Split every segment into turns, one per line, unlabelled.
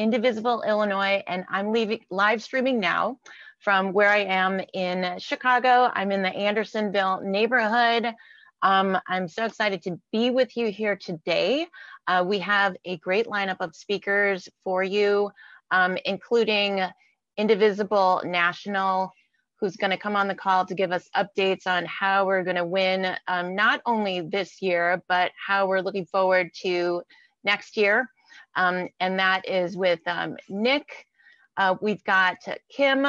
Indivisible, Illinois, and I'm leaving, live streaming now from where I am in Chicago. I'm in the Andersonville neighborhood. Um, I'm so excited to be with you here today. Uh, we have a great lineup of speakers for you, um, including Indivisible National, who's going to come on the call to give us updates on how we're going to win um, not only this year, but how we're looking forward to next year. Um, and that is with um, Nick. Uh, we've got Kim,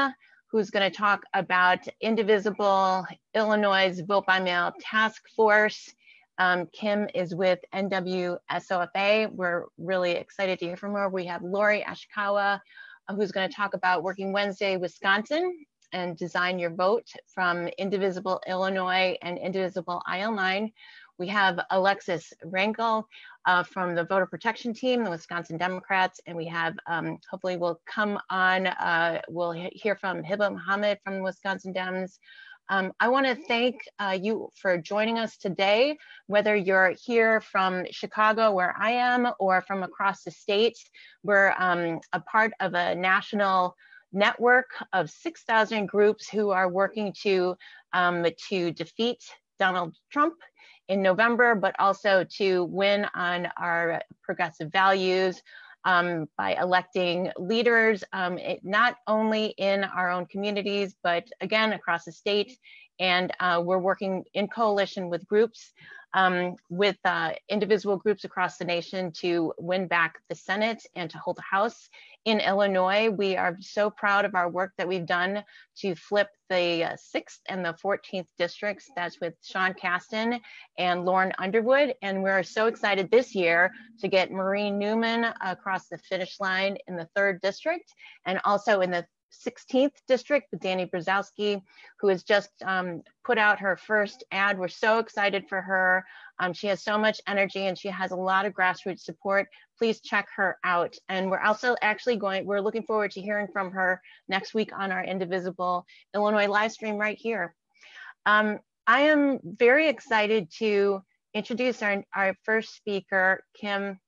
who's going to talk about Indivisible Illinois Vote by Mail Task Force. Um, Kim is with NWSOFA. We're really excited to hear from her. We have Lori Ashikawa, who's going to talk about Working Wednesday, Wisconsin, and design your vote from Indivisible Illinois and Indivisible IL9. We have Alexis Rangel uh, from the voter protection team, the Wisconsin Democrats, and we have, um, hopefully we'll come on, uh, we'll hear from Heba Mohammad from the Wisconsin Dems. Um, I wanna thank uh, you for joining us today, whether you're here from Chicago where I am or from across the state. We're um, a part of a national network of 6,000 groups who are working to, um, to defeat Donald Trump in November, but also to win on our progressive values um, by electing leaders, um, it, not only in our own communities, but again, across the state. And uh, we're working in coalition with groups um, with uh, individual groups across the nation to win back the Senate and to hold the House. In Illinois, we are so proud of our work that we've done to flip the 6th uh, and the 14th districts. That's with Sean Casten and Lauren Underwood. And we're so excited this year to get Marie Newman across the finish line in the 3rd district and also in the 16th district with Dani Brzozowski, who has just um, put out her first ad. We're so excited for her. Um, she has so much energy and she has a lot of grassroots support. Please check her out. And we're also actually going, we're looking forward to hearing from her next week on our Indivisible Illinois live stream right here. Um, I am very excited to introduce our, our first speaker, Kim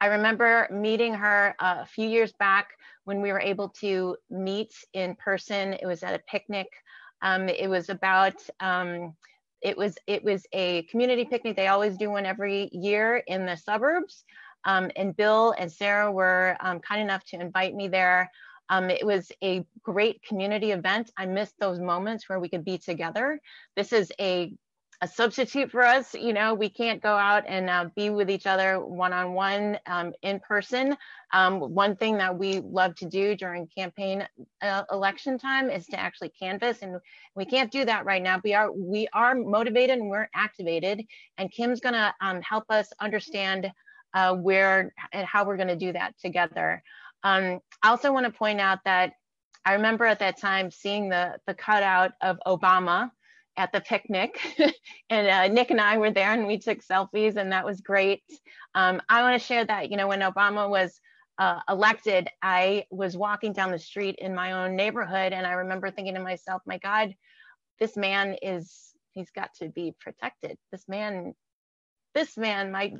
I remember meeting her uh, a few years back when we were able to meet in person. It was at a picnic. Um, it was about um, it was it was a community picnic. They always do one every year in the suburbs. Um, and Bill and Sarah were um, kind enough to invite me there. Um, it was a great community event. I missed those moments where we could be together. This is a a substitute for us. You know, we can't go out and uh, be with each other one on one in person. Um, one thing that we love to do during campaign uh, election time is to actually canvass, and we can't do that right now. We are we are motivated and we're activated, and Kim's gonna um, help us understand uh, where and how we're gonna do that together. Um, I also want to point out that I remember at that time seeing the the cutout of Obama at the picnic and uh, Nick and I were there and we took selfies and that was great. Um, I want to share that, you know, when Obama was uh, elected, I was walking down the street in my own neighborhood and I remember thinking to myself, my God, this man is, he's got to be protected. This man, this man might,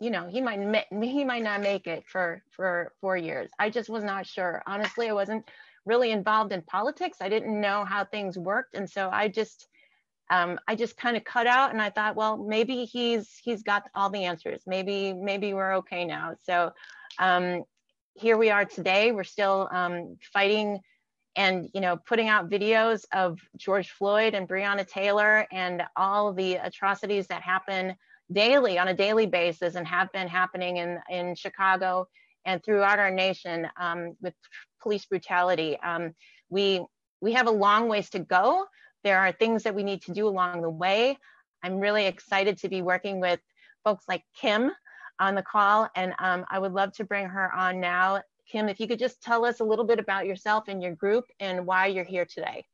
you know, he might, he might not make it for, for four years. I just was not sure. Honestly, I wasn't really involved in politics. I didn't know how things worked. And so I just, um, I just kind of cut out and I thought, well, maybe he's, he's got all the answers. Maybe, maybe we're okay now. So um, here we are today. We're still um, fighting and, you know, putting out videos of George Floyd and Breonna Taylor and all the atrocities that happen daily on a daily basis and have been happening in, in Chicago and throughout our nation um, with police brutality. Um, we, we have a long ways to go. There are things that we need to do along the way. I'm really excited to be working with folks like Kim on the call, and um, I would love to bring her on now. Kim, if you could just tell us a little bit about yourself and your group and why you're here today.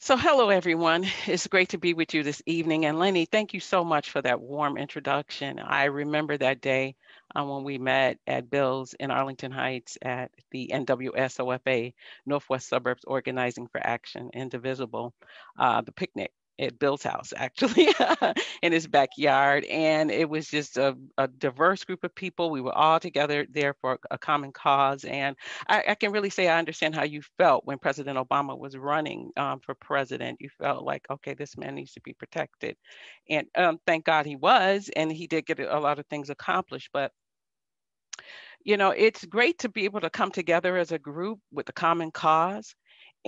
So hello, everyone. It's great to be with you this evening. And Lenny, thank you so much for that warm introduction. I remember that day um, when we met at Bill's in Arlington Heights at the NWSOFA, Northwest Suburbs Organizing for Action, Indivisible, uh, the picnic. At Bill's house, actually, in his backyard. And it was just a, a, diverse group of people. We were all together there for a common cause. And I, I can really say I understand how you felt when President Obama was running um, for president. You felt like, okay, this man needs to be protected. And um, thank God he was, and he did get a lot of things accomplished. But you know, it's great to be able to come together as a group with a common cause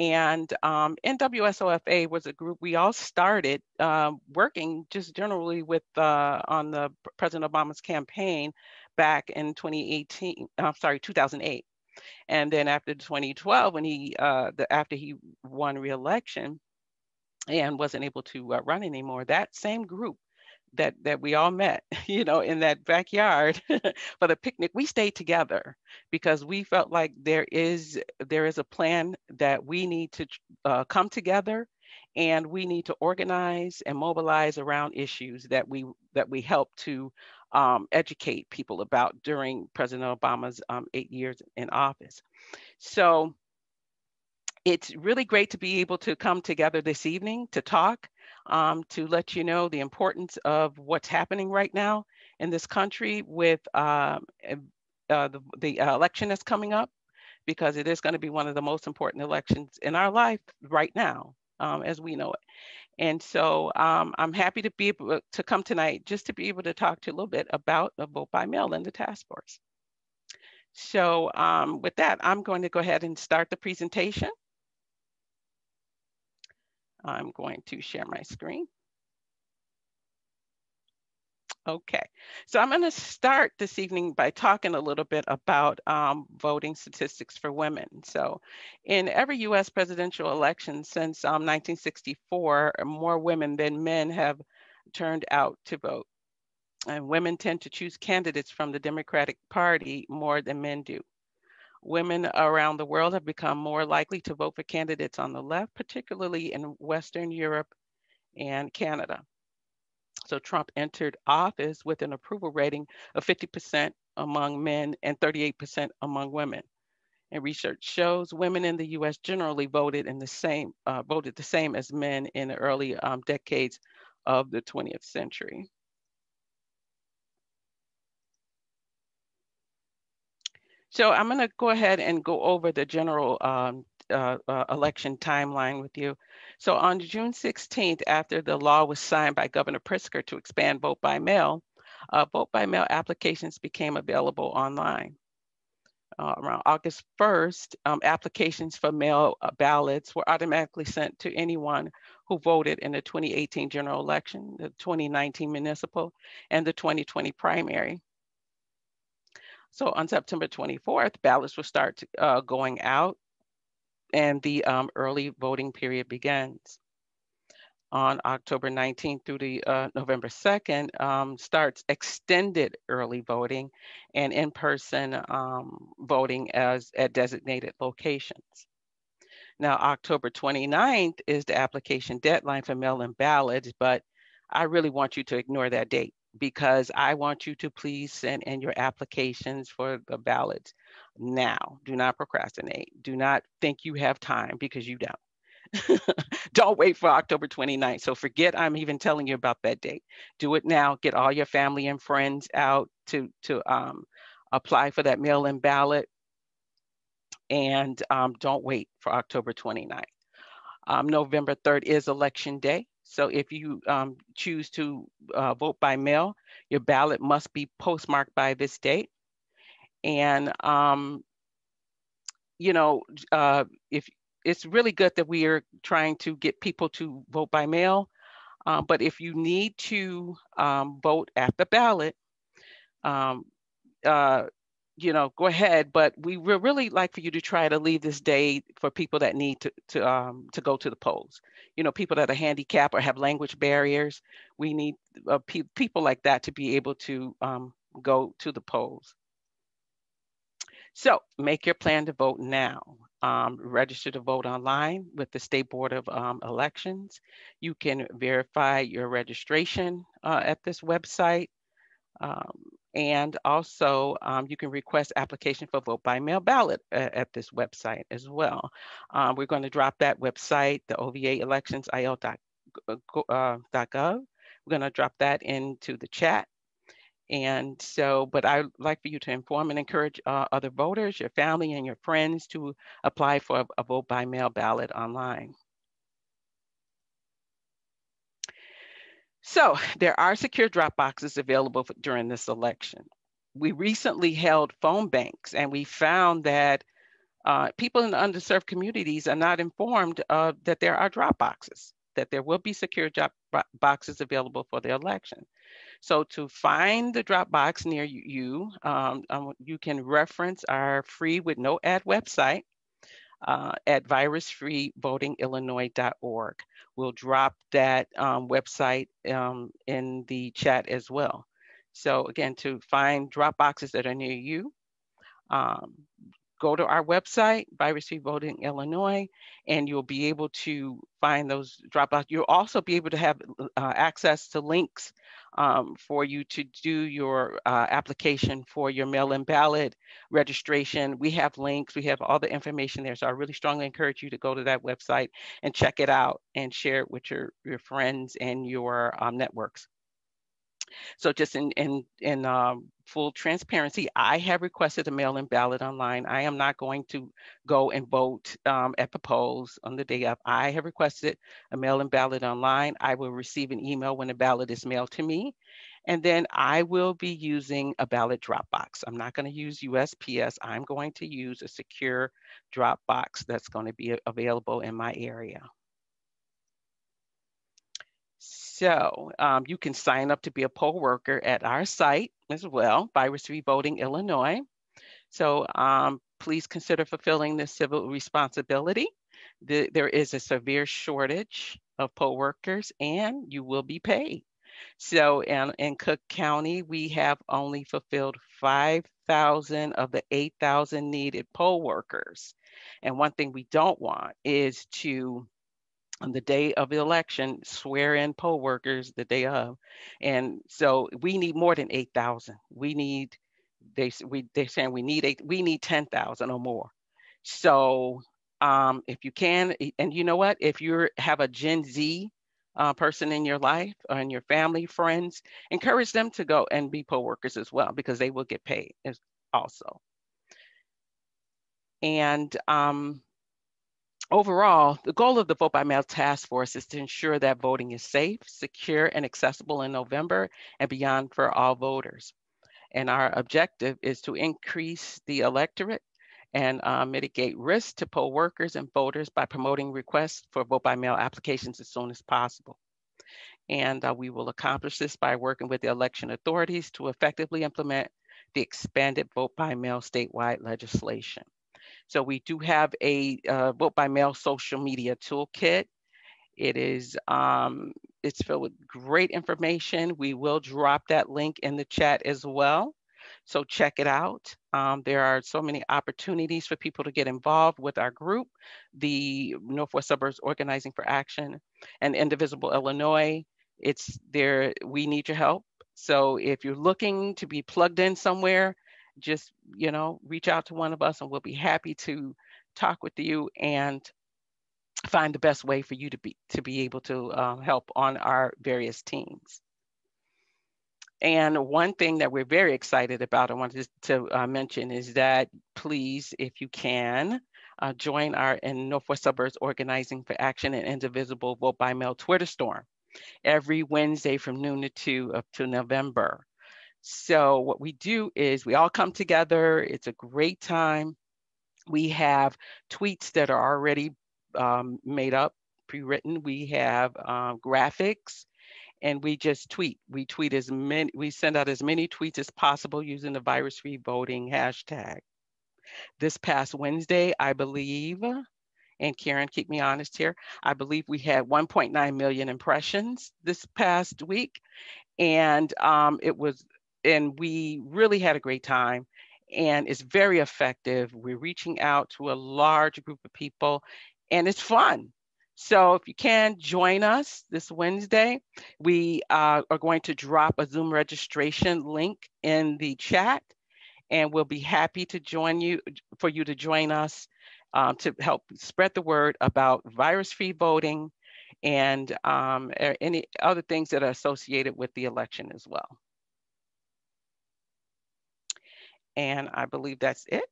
and um, NWSOFA was a group we all started uh, working just generally with uh, on the President Obama's campaign back in 2018. I'm sorry, 2008. And then after 2012, when he uh, the, after he won re-election and wasn't able to uh, run anymore, that same group that that we all met, you know, in that backyard for the picnic. We stayed together because we felt like there is there is a plan that we need to uh, come together and we need to organize and mobilize around issues that we that we help to um, educate people about during President Obama's um, eight years in office. So it's really great to be able to come together this evening to talk um, to let you know the importance of what's happening right now in this country with um, uh, the, the uh, election that's coming up, because it is going to be one of the most important elections in our life right now, um, as we know it. And so um, I'm happy to be able to come tonight just to be able to talk to you a little bit about the vote by mail and the task force. So um, with that, I'm going to go ahead and start the presentation. I'm going to share my screen. Okay, so I'm going to start this evening by talking a little bit about um, voting statistics for women. So, in every US presidential election since um, 1964, more women than men have turned out to vote. And women tend to choose candidates from the Democratic Party more than men do. Women around the world have become more likely to vote for candidates on the left, particularly in Western Europe and Canada. So Trump entered office with an approval rating of 50% among men and 38% among women. And research shows women in the U.S. generally voted in the same uh, voted the same as men in the early um, decades of the 20th century. So I'm going to go ahead and go over the general um, uh, uh, election timeline with you. So on June 16th, after the law was signed by Governor Pritzker to expand vote by mail, uh, vote by mail applications became available online. Uh, around August 1st, um, applications for mail uh, ballots were automatically sent to anyone who voted in the 2018 general election, the 2019 municipal, and the 2020 primary. So on September 24th, ballots will start uh, going out and the um, early voting period begins. On October 19th through the uh, November 2nd, um, starts extended early voting and in-person um, voting as at designated locations. Now, October 29th is the application deadline for mail-in ballots, but I really want you to ignore that date because I want you to please send in your applications for the ballots now. Do not procrastinate. Do not think you have time because you don't. don't wait for October 29th. So forget I'm even telling you about that date. Do it now. Get all your family and friends out to to um, apply for that mail-in ballot, and um, don't wait for October 29th. Um, November 3rd is election day. So if you um, choose to uh, vote by mail, your ballot must be postmarked by this date. And, um, you know, uh, if it's really good that we are trying to get people to vote by mail. Uh, but if you need to um, vote at the ballot, um, uh, you know, go ahead. But we would really like for you to try to leave this day for people that need to to um, to go to the polls. You know, people that are handicapped or have language barriers. We need uh, pe- people like that to be able to um, go to the polls. So make your plan to vote now. Um, register to vote online with the State Board of um, Elections. You can verify your registration uh, at this website. Um, and also, um, you can request application for vote by mail ballot at, at this website as well. Um, we're going to drop that website, the OVA electionsil.com uh, We're going to drop that into the chat. And so, but I'd like for you to inform and encourage uh, other voters, your family, and your friends to apply for a, a vote by mail ballot online. So there are secure drop boxes available for, during this election. We recently held phone banks and we found that uh, people in the underserved communities are not informed uh, that there are drop boxes, that there will be secure drop boxes available for the election. So to find the drop box near you, um, um, you can reference our free with no ad website uh, at virusfreevotingillinois.org. We'll drop that um, website um, in the chat as well. So again, to find drop boxes that are near you, um, go to our website, Virus Free Voting Illinois, and you'll be able to find those dropouts. You'll also be able to have uh, access to links um, for you to do your uh, application for your mail-in ballot registration. We have links, we have all the information there. So I really strongly encourage you to go to that website and check it out and share it with your, your friends and your um, networks. So just in in in um, full transparency, I have requested a mail-in ballot online. I am not going to go and vote um, at the polls on the day of. I have requested a mail-in ballot online. I will receive an email when the ballot is mailed to me. And then I will be using a ballot drop box. I'm not going to use USPS. I'm going to use a secure drop box that's going to be available in my area. So um, you can sign up to be a poll worker at our site as well, Virus Free Voting Illinois. So um, please consider fulfilling this civil responsibility. The, there is a severe shortage of poll workers and you will be paid. So in, in Cook County, we have only fulfilled 5,000 of the 8,000 needed poll workers. And one thing we don't want is to on the day of the election, swear in poll workers the day of. And so we need more than 8,000. We need, they, we, they're saying we need eight, we need 10,000 or more. So um, if you can, and you know what, if you have a Gen Z uh, person in your life or in your family, friends, encourage them to go and be poll workers as well, because they will get paid also. And um, Overall, the goal of the Vote by Mail Task Force is to ensure that voting is safe, secure, and accessible in November and beyond for all voters. And our objective is to increase the electorate and uh, mitigate risk to poll workers and voters by promoting requests for vote by mail applications as soon as possible. And uh, we will accomplish this by working with the election authorities to effectively implement the expanded vote by mail statewide legislation. So we do have a uh, vote by mail social media toolkit. It is um, it's filled with great information. We will drop that link in the chat as well. So check it out. Um, there are so many opportunities for people to get involved with our group, the Northwest Suburbs Organizing for Action and Indivisible Illinois. It's there, we need your help. So if you're looking to be plugged in somewhere, just, you know, reach out to one of us and we'll be happy to talk with you and find the best way for you to be to be able to uh, help on our various teams. And one thing that we're very excited about, I wanted to uh, mention is that please, if you can, uh, join our in Northwest Suburbs Organizing for Action and Indivisible Vote by Mail Twitter storm every Wednesday from noon to 2 up to November. So what we do is we all come together. It's a great time. We have tweets that are already um, made up, pre-written. We have um, graphics and we just tweet. We tweet as many, we send out as many tweets as possible using the virus-free voting hashtag. This past Wednesday, I believe, and Karen, keep me honest here, I believe we had 1.9 million impressions this past week. And um, it was and we really had a great time and it's very effective. We're reaching out to a large group of people and it's fun. So if you can join us this Wednesday, we uh, are going to drop a Zoom registration link in the chat and we'll be happy to join you for you to join us um, to help spread the word about virus-free voting and um, any other things that are associated with the election as well. And I believe that's it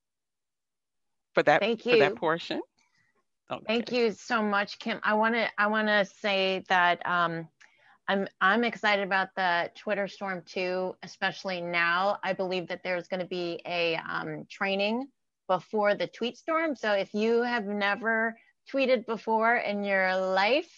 for that
Thank you.
for that portion.
Okay. Thank you so much, Kim. I want to I want to say that um, I'm I'm excited about the Twitter storm too, especially now. I believe that there's going to be a um, training before the tweet storm. So if you have never tweeted before in your life,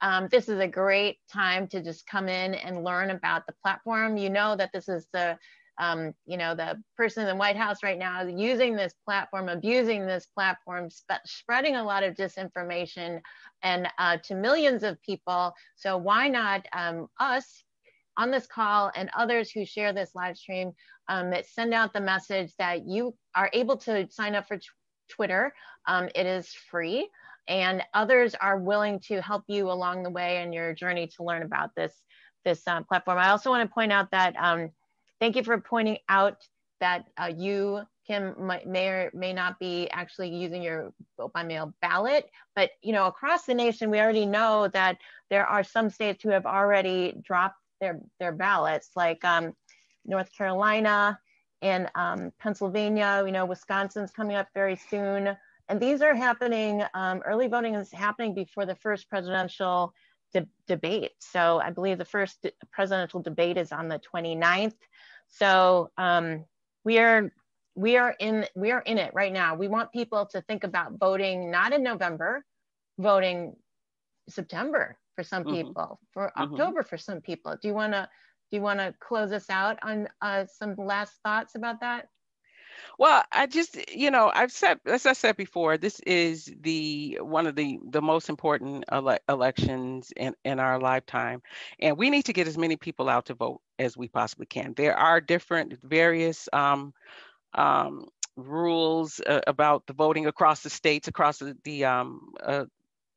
um, this is a great time to just come in and learn about the platform. You know that this is the um, you know, the person in the White House right now is using this platform, abusing this platform, sp- spreading a lot of disinformation and uh, to millions of people. So why not um, us on this call and others who share this live stream um, send out the message that you are able to sign up for t- Twitter. Um, it is free and others are willing to help you along the way in your journey to learn about this this uh, platform. I also want to point out that um, thank you for pointing out that uh, you Kim may or may not be actually using your vote by mail ballot, but you know across the nation we already know that there are some states who have already dropped their their ballots, like um, North Carolina and um, Pennsylvania. You know Wisconsin's coming up very soon, and these are happening. Um, early voting is happening before the first presidential de debate. So I believe the first presidential debate is on the 29th. So um, we are we are in we are in it right now. We want people to think about voting not in November, voting September for some mm-hmm. people, for mm-hmm. October for some people. Do you want to do you want to close us out on uh, some last thoughts about that?
Well, I just, you know, I've said, as I said before, this is the one of the the most important ele- elections in in our lifetime, and we need to get as many people out to vote as we possibly can. There are different, various um, um, rules uh, about the voting across the states, across the, the um, uh,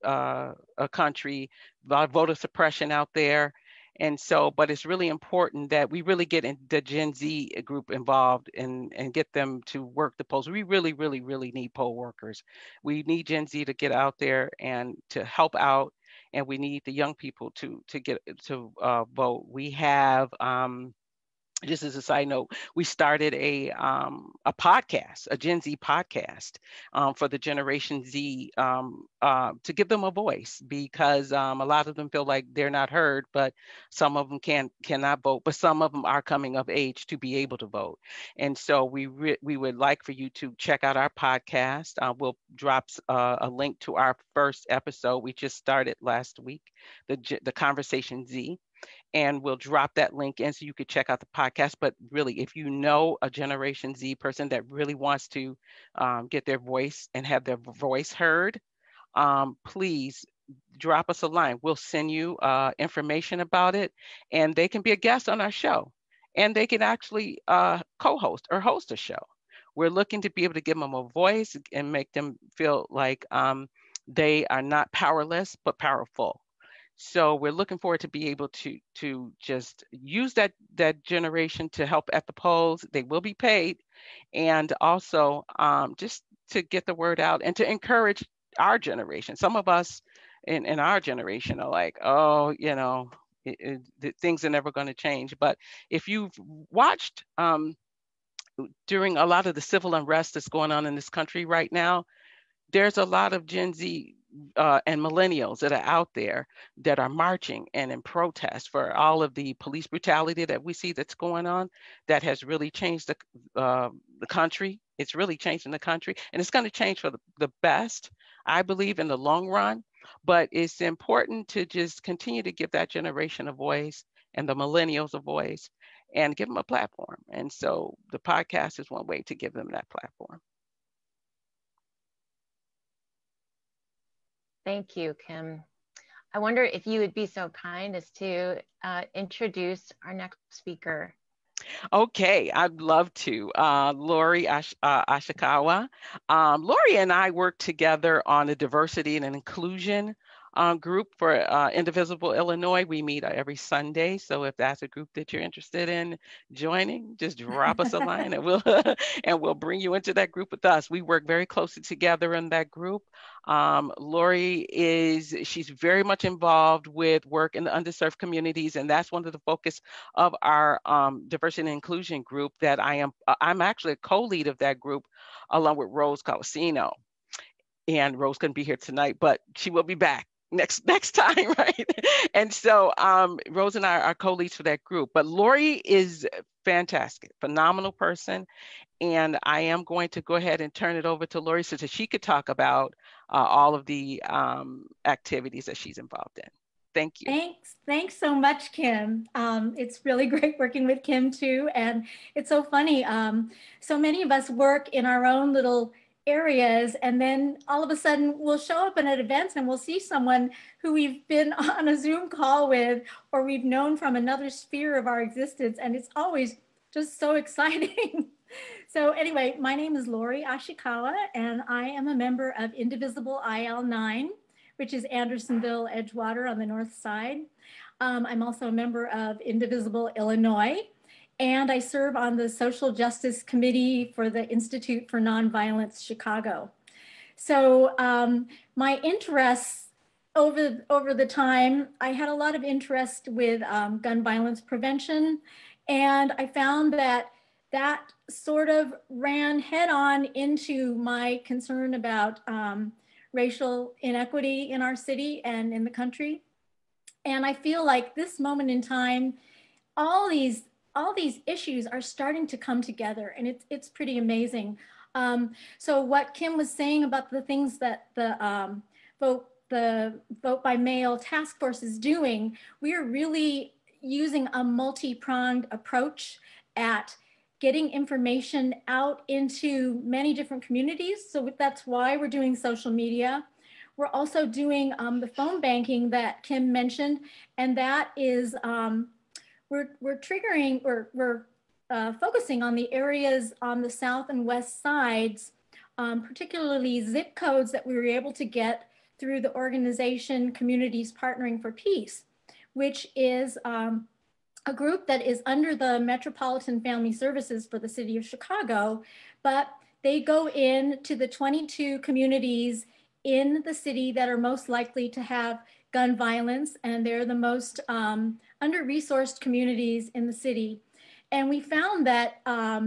uh, a country, voter suppression out there. And so, but it's really important that we really get in the Gen Z group involved and, and get them to work the polls. We really, really, really need poll workers. We need Gen Z to get out there and to help out. And we need the young people to to get to uh, vote. We have um, just as a side note, we started a um, a podcast, a Gen Z podcast um, for the Generation Z um, uh, to give them a voice because um, a lot of them feel like they're not heard, but some of them can cannot vote, but some of them are coming of age to be able to vote. And so we re- we would like for you to check out our podcast. Uh, we'll drop uh, a link to our first episode. We just started last week, the the Conversation Z and we'll drop that link in so you could check out the podcast. But really, if you know a Generation Z person that really wants to um, get their voice and have their voice heard, um, please drop us a line. We'll send you uh, information about it, and they can be a guest on our show, and they can actually uh, co-host or host a show. We're looking to be able to give them a voice and make them feel like um, they are not powerless but powerful. So we're looking forward to be able to to just use that that generation to help at the polls. They will be paid, and also um, just to get the word out and to encourage our generation. Some of us in, in our generation are like, oh, you know, it, it, things are never going to change. But if you've watched um, during a lot of the civil unrest that's going on in this country right now, there's a lot of Gen Z uh, and millennials that are out there that are marching and in protest for all of the police brutality that we see that's going on that has really changed the, uh, the country. It's really changing the country and it's going to change for the, the best i believe in the long run. But it's important to just continue to give that generation a voice and the millennials a voice and give them a platform. And so the podcast is one way to give them that platform
Thank you, Kim. I wonder if you would be so kind as to uh, introduce our next speaker.
Okay, I'd love to. Uh, Lori Ash- uh, Ashikawa. Um, Lori and I work together on the diversity and inclusion um, group for uh, Indivisible Illinois. We meet every Sunday. So if that's a group that you're interested in joining, just drop us a line and we'll and we'll bring you into that group with us. We work very closely together in that group. Um, Lori is she's very much involved with work in the underserved communities, and that's one of the focus of our um, diversity and inclusion group. That I am I'm actually a co-lead of that group, along with Rose Colosino and Rose couldn't be here tonight, but she will be back next next time, right? and so um, Rose and I are co-leads for that group. But Lori is fantastic, phenomenal person, and I am going to go ahead and turn it over to Lori so that she could talk about uh, all of the um, activities that she's involved in. Thank you.
Thanks. Thanks so much, Kim. Um, it's really great working with Kim too. And it's so funny. Um, so many of us work in our own little areas and then all of a sudden we'll show up at events and we'll see someone who we've been on a zoom call with or we've known from another sphere of our existence and it's always just so exciting. So anyway my name is lori ashikawa and i am a member of indivisible il9 which is andersonville edgewater on the north side. Um, i'm also a member of indivisible illinois and I serve on the Social Justice Committee for the Institute for Nonviolence Chicago. So um, my interests over, over the time, I had a lot of interest with um, gun violence prevention, and I found that that sort of ran head on into my concern about um, racial inequity in our city and in the country. And I feel like this moment in time, all these all these issues are starting to come together and it's, it's pretty amazing. Um, so what Kim was saying about the things that the um, vote, the vote by mail task force is doing, we are really using a multi-pronged approach at getting information out into many different communities. So that's why we're doing social media. We're also doing um, the phone banking that Kim mentioned, and that is um, we're, we're triggering, we're, we're uh, focusing on the areas on the south and west sides, um, particularly zip codes that we were able to get through the organization Communities Partnering for Peace, which is um, a group that is under the Metropolitan Family Services for the city of Chicago, but they go in to the 22 communities in the city that are most likely to have gun violence, and they're the most um, under-resourced communities in the city. And we found that um,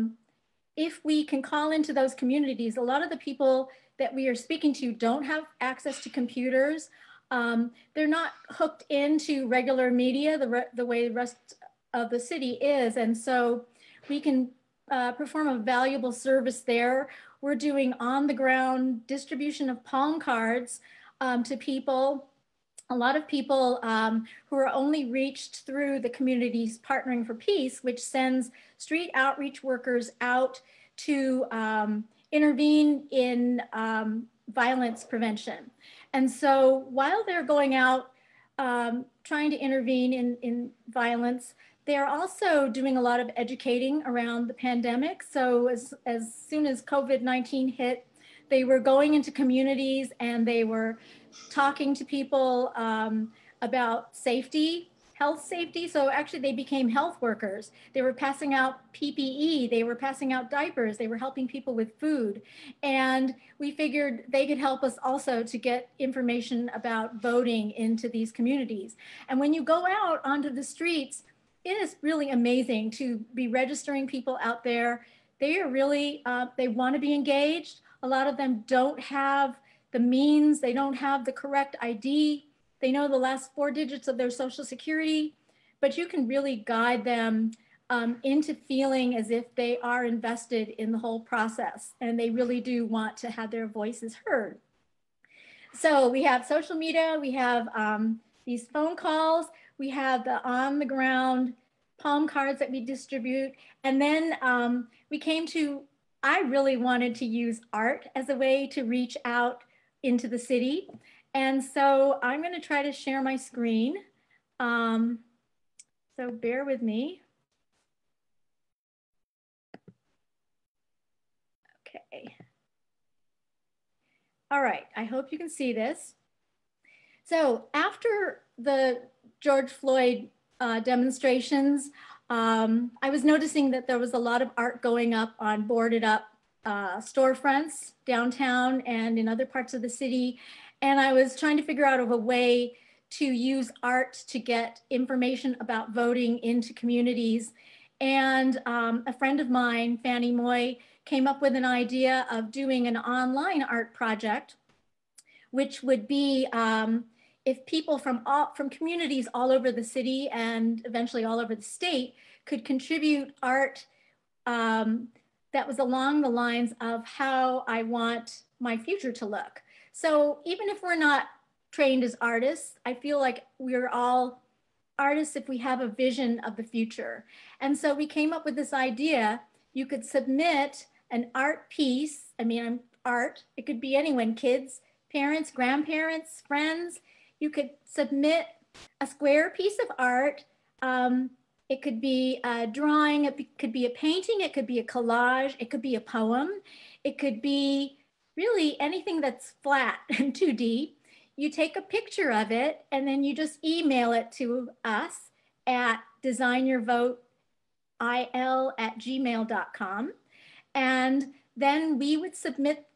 if we can call into those communities, a lot of the people that we are speaking to don't have access to computers. Um, they're not hooked into regular media the, the way the rest of the city is. And so we can uh, perform a valuable service there. We're doing on the ground distribution of palm cards um, to people a lot of people um, who are only reached through the communities partnering for peace, which sends street outreach workers out to um, intervene in um, violence prevention. And so while they're going out um, trying to intervene in, in violence, they are also doing a lot of educating around the pandemic. So as, as soon as COVID-19 hit, they were going into communities and they were talking to people um, about safety, health safety. So actually they became health workers. They were passing out PPE, they were passing out diapers, they were helping people with food. And we figured they could help us also to get information about voting into these communities. And when you go out onto the streets, it is really amazing to be registering people out there. They are really, uh, they want to be engaged. A lot of them don't have the means, they don't have the correct ID, they know the last four digits of their social security, but you can really guide them um, into feeling as if they are invested in the whole process and they really do want to have their voices heard. So we have social media, we have um, these phone calls, we have the on the ground palm cards that we distribute, and then um, we came to, I really wanted to use art as a way to reach out into the city. And so I'm going to try to share my screen. Um, so bear with me. Okay. All right, I hope you can see this. So after the George Floyd uh, demonstrations, um, I was noticing that there was a lot of art going up on boarded up uh, storefronts downtown and in other parts of the city. And I was trying to figure out of a way to use art to get information about voting into communities. And um, a friend of mine, Fanny Moy, came up with an idea of doing an online art project, which would be um, if people from all, from communities all over the city and eventually all over the state could contribute art um, that was along the lines of how I want my future to look. So even if we're not trained as artists, I feel like we're all artists if we have a vision of the future. And so we came up with this idea. You could submit an art piece. I mean, I'm art. It could be anyone, kids, parents, grandparents, friends. You could submit a square piece of art. Um, it could be a drawing, it could be a painting, it could be a collage, it could be a poem, it could be really anything that's flat and 2D. You take a picture of it and then you just email it to us at designyourvoteil at gmail.com. And then we would submit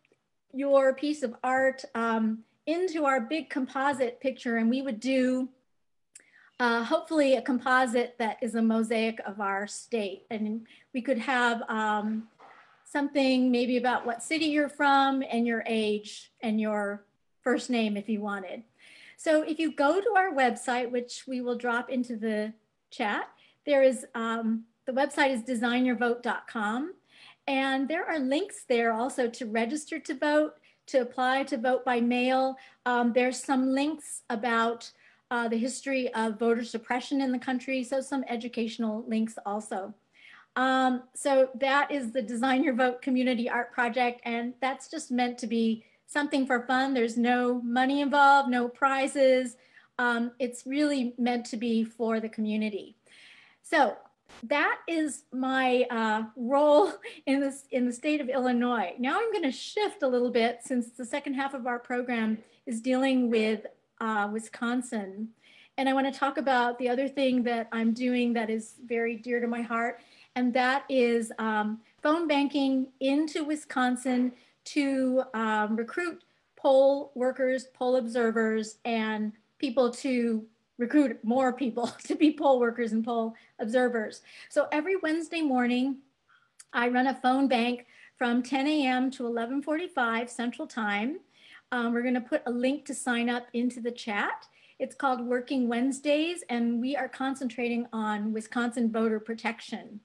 your piece of art um, into our big composite picture and we would do uh, hopefully a composite that is a mosaic of our state. And we could have um, something maybe about what city you're from and your age and your first name if you wanted. So if you go to our website, which we will drop into the chat, there is, um, the website is designyourvote.com. And there are links there also to register to vote, to apply to vote by mail. Um, there's some links about uh, the history of voter suppression in the country, so some educational links also. Um, so that is the Design Your Vote Community Art Project, and that's just meant to be something for fun. There's no money involved, no prizes. Um, it's really meant to be for the community. So that is my uh, role in this in the state of Illinois. Now I'm going to shift a little bit since the second half of our program is dealing with uh, Wisconsin. And I want to talk about the other thing that I'm doing that is very dear to my heart, and that is um, phone banking into Wisconsin to um, recruit poll workers, poll observers, and people to recruit more people to be poll workers and poll observers. So every Wednesday morning, I run a phone bank from 10 a.m. to 11:45 Central Time. Um, we're going to put a link to sign up into the chat. It's called Working Wednesdays, and we are concentrating on Wisconsin voter protection.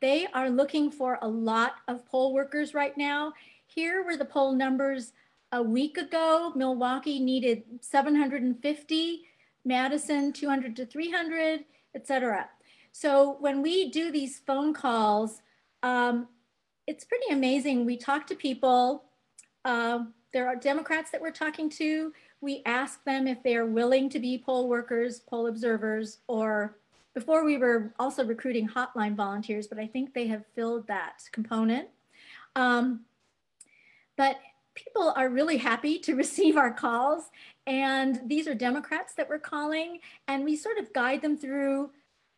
They are looking for a lot of poll workers right now. Here were the poll numbers a week ago. Milwaukee needed 750 Madison 200 to 300, etc. So when we do these phone calls, um, it's pretty amazing. We talk to people. Uh, there are Democrats that we're talking to. We ask them if they are willing to be poll workers, poll observers, or before we were also recruiting hotline volunteers, but I think they have filled that component. Um, but people are really happy to receive our calls. And these are Democrats that we're calling, and we sort of guide them through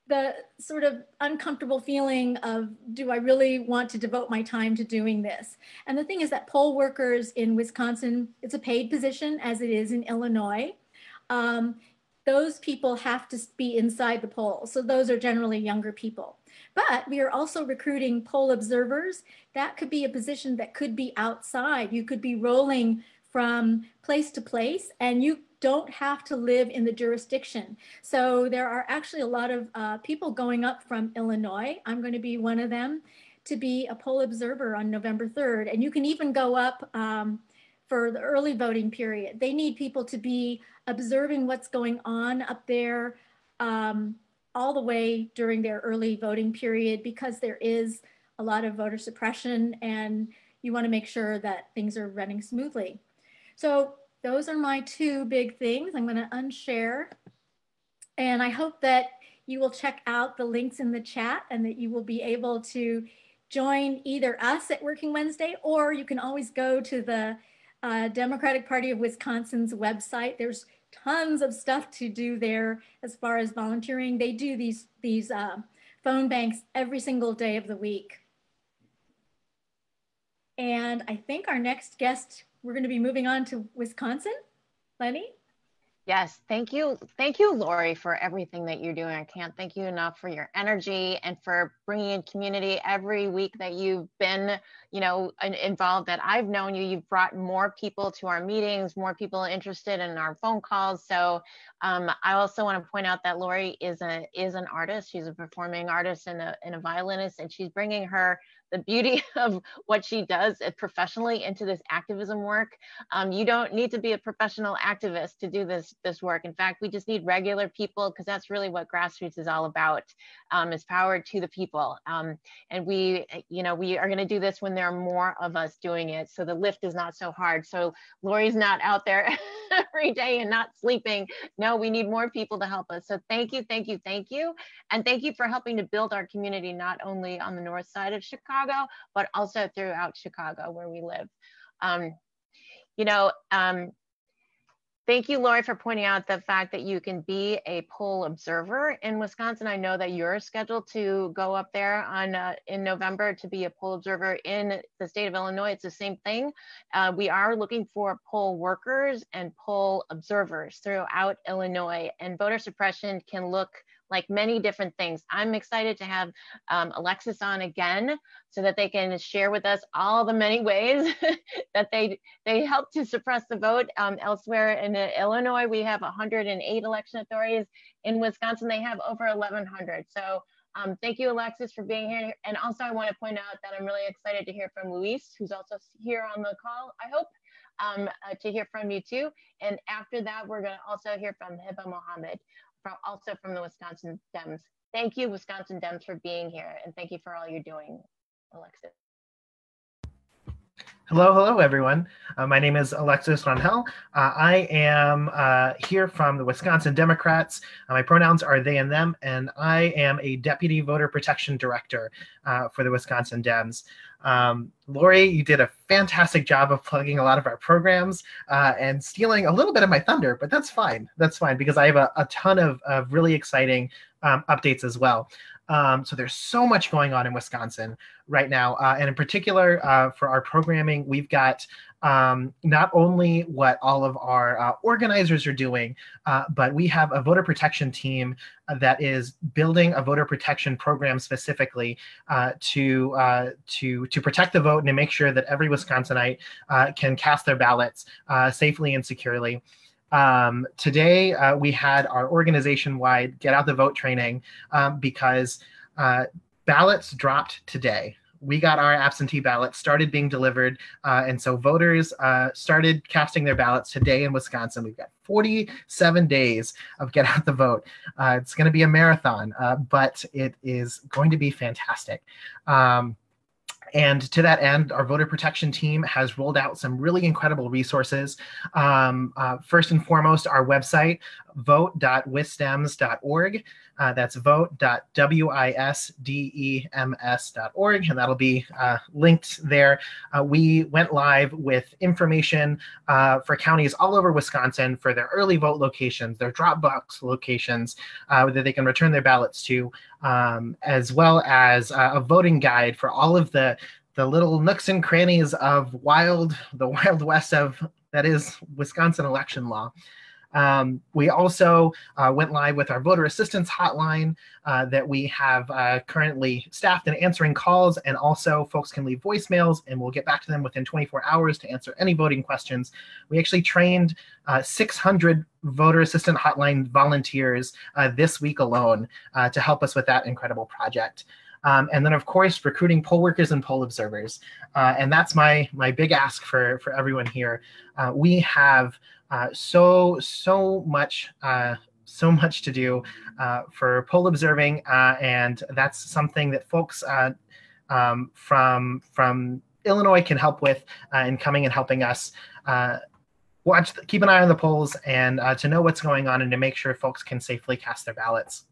the sort of uncomfortable feeling of do I really want to devote my time to doing this? And the thing is that poll workers in Wisconsin, it's a paid position as it is in Illinois. Um, those people have to be inside the poll. So those are generally younger people. But we are also recruiting poll observers. That could be a position that could be outside. You could be rolling from place to place and you don't have to live in the jurisdiction. So there are actually a lot of uh, people going up from Illinois. I'm going to be one of them to be a poll observer on November 3rd. And you can even go up um, for the early voting period. They need people to be observing what's going on up there. Um, all the way during their early voting period because there is a lot of voter suppression and you want to make sure that things are running smoothly. So those are my two big things. I'm going to unshare. And I hope that you will check out the links in the chat and that you will be able to join either us at Working Wednesday or you can always go to the uh, Democratic Party of Wisconsin's website. There's tons of stuff to do there as far as volunteering. They do these, these uh, phone banks every single day of the week. And I think our next guest, we're going to be moving on to Wisconsin. Lenny?
Yes, thank you. Thank you, Lori, for everything that you're doing. I can't thank you enough for your energy and for bringing in community every week that you've been, you know, involved that I've known you. You've brought more people to our meetings, more people interested in our phone calls. So um, I also want to point out that Lori is a is an artist. She's a performing artist and a, and a violinist, and she's bringing her the beauty of what she does professionally into this activism work. Um, you don't need to be a professional activist to do this, this work. In fact, we just need regular people because that's really what grassroots is all about, um, is power to the people. Um, and we, you know, we are gonna do this when there are more of us doing it. So the lift is not so hard. So Lori's not out there every day and not sleeping. No, we need more people to help us. So thank you, thank you, thank you. And thank you for helping to build our community, not only on the north side of Chicago, Chicago, but also throughout Chicago where we live. Um, you know, um, Thank you, Lori, for pointing out the fact that you can be a poll observer in Wisconsin. I know that you're scheduled to go up there on uh, in November to be a poll observer in the state of Illinois. It's the same thing. Uh, we are looking for poll workers and poll observers throughout Illinois, and voter suppression can look like many different things. I'm excited to have um, Alexis on again so that they can share with us all the many ways that they they help to suppress the vote. Um, elsewhere in Illinois, we have 108 election authorities. In Wisconsin, they have over 1,100. So um, thank you, Alexis, for being here. And also, I want to point out that I'm really excited to hear from Luis, who's also here on the call, I hope, um, uh, to hear from you too. And after that, we're going to also hear from Heba Mohammad from also from the Wisconsin Dems. Thank you, Wisconsin Dems, for being here, and thank you for all you're doing, Alexis.
Hello, hello, everyone. Uh, my name is Alexis Rangel. Uh, I am uh, here from the Wisconsin Democrats. Uh, my pronouns are they and them, and I am a Deputy Voter Protection Director uh, for the Wisconsin Dems. Um, Lori, you did a fantastic job of plugging a lot of our programs uh, and stealing a little bit of my thunder, but that's fine. That's fine because I have a, a ton of, of really exciting um, updates as well. Um, so there's so much going on in Wisconsin right now. Uh, and in particular, uh, for our programming, we've got um, not only what all of our uh, organizers are doing, uh, but we have a voter protection team that is building a voter protection program specifically uh, to, uh, to, to protect the vote and to make sure that every Wisconsinite can cast their ballots safely and securely. Um, today, uh, we had our organization wide get out the vote training um, because uh, ballots dropped today. We got our absentee ballots started being delivered. Uh, and so voters uh, started casting their ballots today in Wisconsin. We've got 47 days of get out the vote. Uh, it's going to be a marathon, uh, but it is going to be fantastic. Um, and to that end, our voter protection team has rolled out some really incredible resources. Um, uh, first and foremost, our website, vote.wisdems.org. Uh, that's vote.wisdems.org, and that'll be uh, linked there. Uh, we went live with information uh, for counties all over Wisconsin for their early vote locations, their Dropbox locations uh, that they can return their ballots to, um, as well as a voting guide for all of the the little nooks and crannies of wild, the wild west of that is Wisconsin election law. Um, we also uh, went live with our voter assistance hotline uh, that we have uh, currently staffed and answering calls, and also folks can leave voicemails, and we'll get back to them within 24 hours to answer any voting questions. We actually trained uh, 600 voter assistant hotline volunteers uh, this week alone uh, to help us with that incredible project. Um, and then, of course, recruiting poll workers and poll observers. Uh, and that's my my big ask for for everyone here. Uh, we have uh, so so much uh, so much to do uh, for poll observing, uh, and that's something that folks um, from from Illinois can help with in coming and helping us watch keep an eye on the polls and to know what's going on and to make sure folks can safely cast their ballots.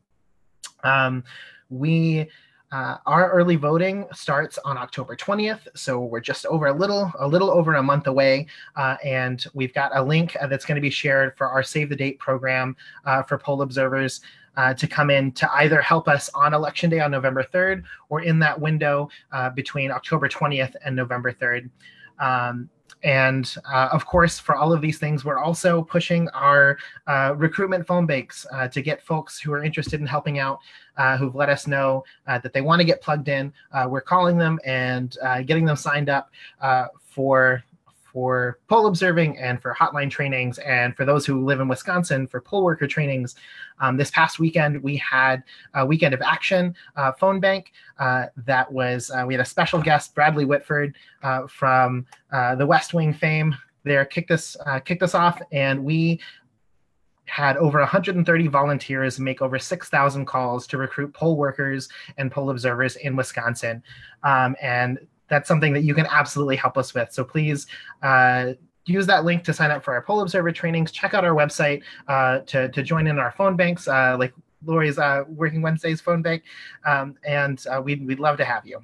Um, we Uh, our early voting starts on October 20th, so we're just over a little, a little over a month away, uh, and we've got a link uh, that's going to be shared for our Save the Date program uh, for poll observers. Uh, to come in to either help us on election day on November 3rd or in that window uh, between October 20th and November 3rd. Um, and uh, of course, for all of these things, we're also pushing our uh, recruitment phone banks uh, to get folks who are interested in helping out, uh, who've let us know uh, that they want to get plugged in. Uh, we're calling them and getting them signed up for for poll observing and for hotline trainings, and for those who live in Wisconsin for poll worker trainings. Um, this past weekend, we had a weekend of action uh, phone bank uh, that was, uh, we had a special guest, Bradley Whitford uh, from uh, the West Wing fame there kicked us uh, kicked us off and we had over 130 volunteers make over 6,000 calls to recruit poll workers and poll observers in Wisconsin. Um, and that's something that you can absolutely help us with. So please uh, use that link to sign up for our poll observer trainings. Check out our website uh, to, to join in our phone banks, uh, like Lori's uh, Working Wednesdays phone bank. Um, and uh, we'd, we'd love to have you.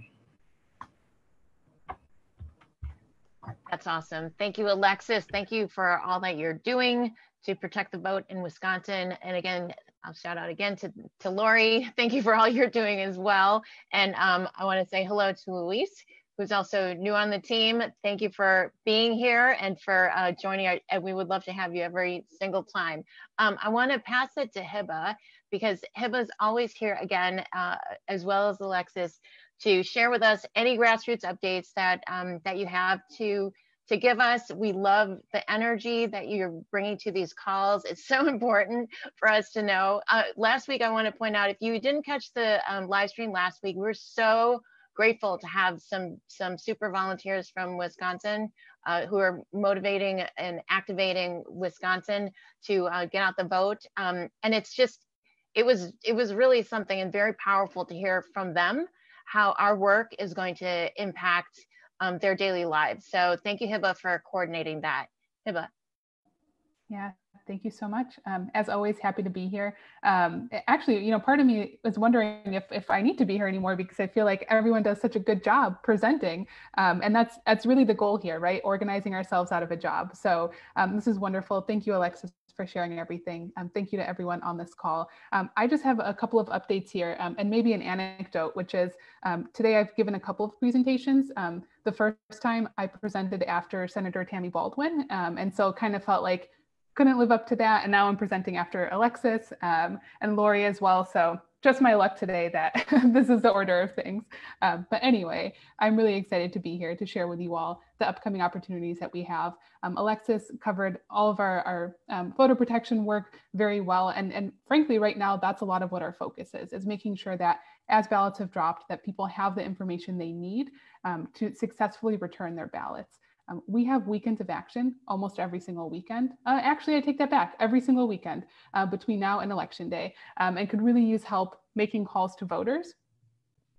That's awesome. Thank you, Alexis. Thank you for all that you're doing to protect the vote in Wisconsin. And again, I'll shout out again to, to Lori. Thank you for all you're doing as well. And um, I want to say hello to Luis who's also new on the team. Thank you for being here and for uh, joining. Our, and we would love to have you every single time. Um, I want to pass it to Heba because Heba's always here again, uh, as well as Alexis, to share with us any grassroots updates that um, that you have to to give us. We love the energy that you're bringing to these calls. It's so important for us to know. Uh, last week, I want to point out if you didn't catch the um, live stream last week, we we're so grateful to have some some super volunteers from Wisconsin uh, who are motivating and activating Wisconsin to uh, get out the vote. Um, and it's just it was it was really something and very powerful to hear from them how our work is going to impact um, their daily lives. So thank you, Heba, for coordinating that. Heba.
Yeah, Thank you so much. Um, as always, happy to be here. Um, actually, you know, part of me was wondering if, if I need to be here anymore because I feel like everyone does such a good job presenting, um, and that's that's really the goal here, right? Organizing ourselves out of a job. So um, this is wonderful. Thank you, Alexis, for sharing everything. Um, thank you to everyone on this call. Um, I just have a couple of updates here um, and maybe an anecdote, which is um, today I've given a couple of presentations. Um, the first time I presented after Senator Tammy Baldwin, and so kind of felt like couldn't live up to that. And now I'm presenting after Alexis um, and Lori as well. So just my luck today that this is the order of things. Um, but anyway, I'm really excited to be here to share with you all the upcoming opportunities that we have. Um, Alexis covered all of our, our um, voter protection work very well. And, and frankly, right now, that's a lot of what our focus is, is making sure that as ballots have dropped, that people have the information they need um, to successfully return their ballots. Um, we have weekends of action almost every single weekend. Uh, actually, I take that back, every single weekend uh, between now and election day, um, and could really use help making calls to voters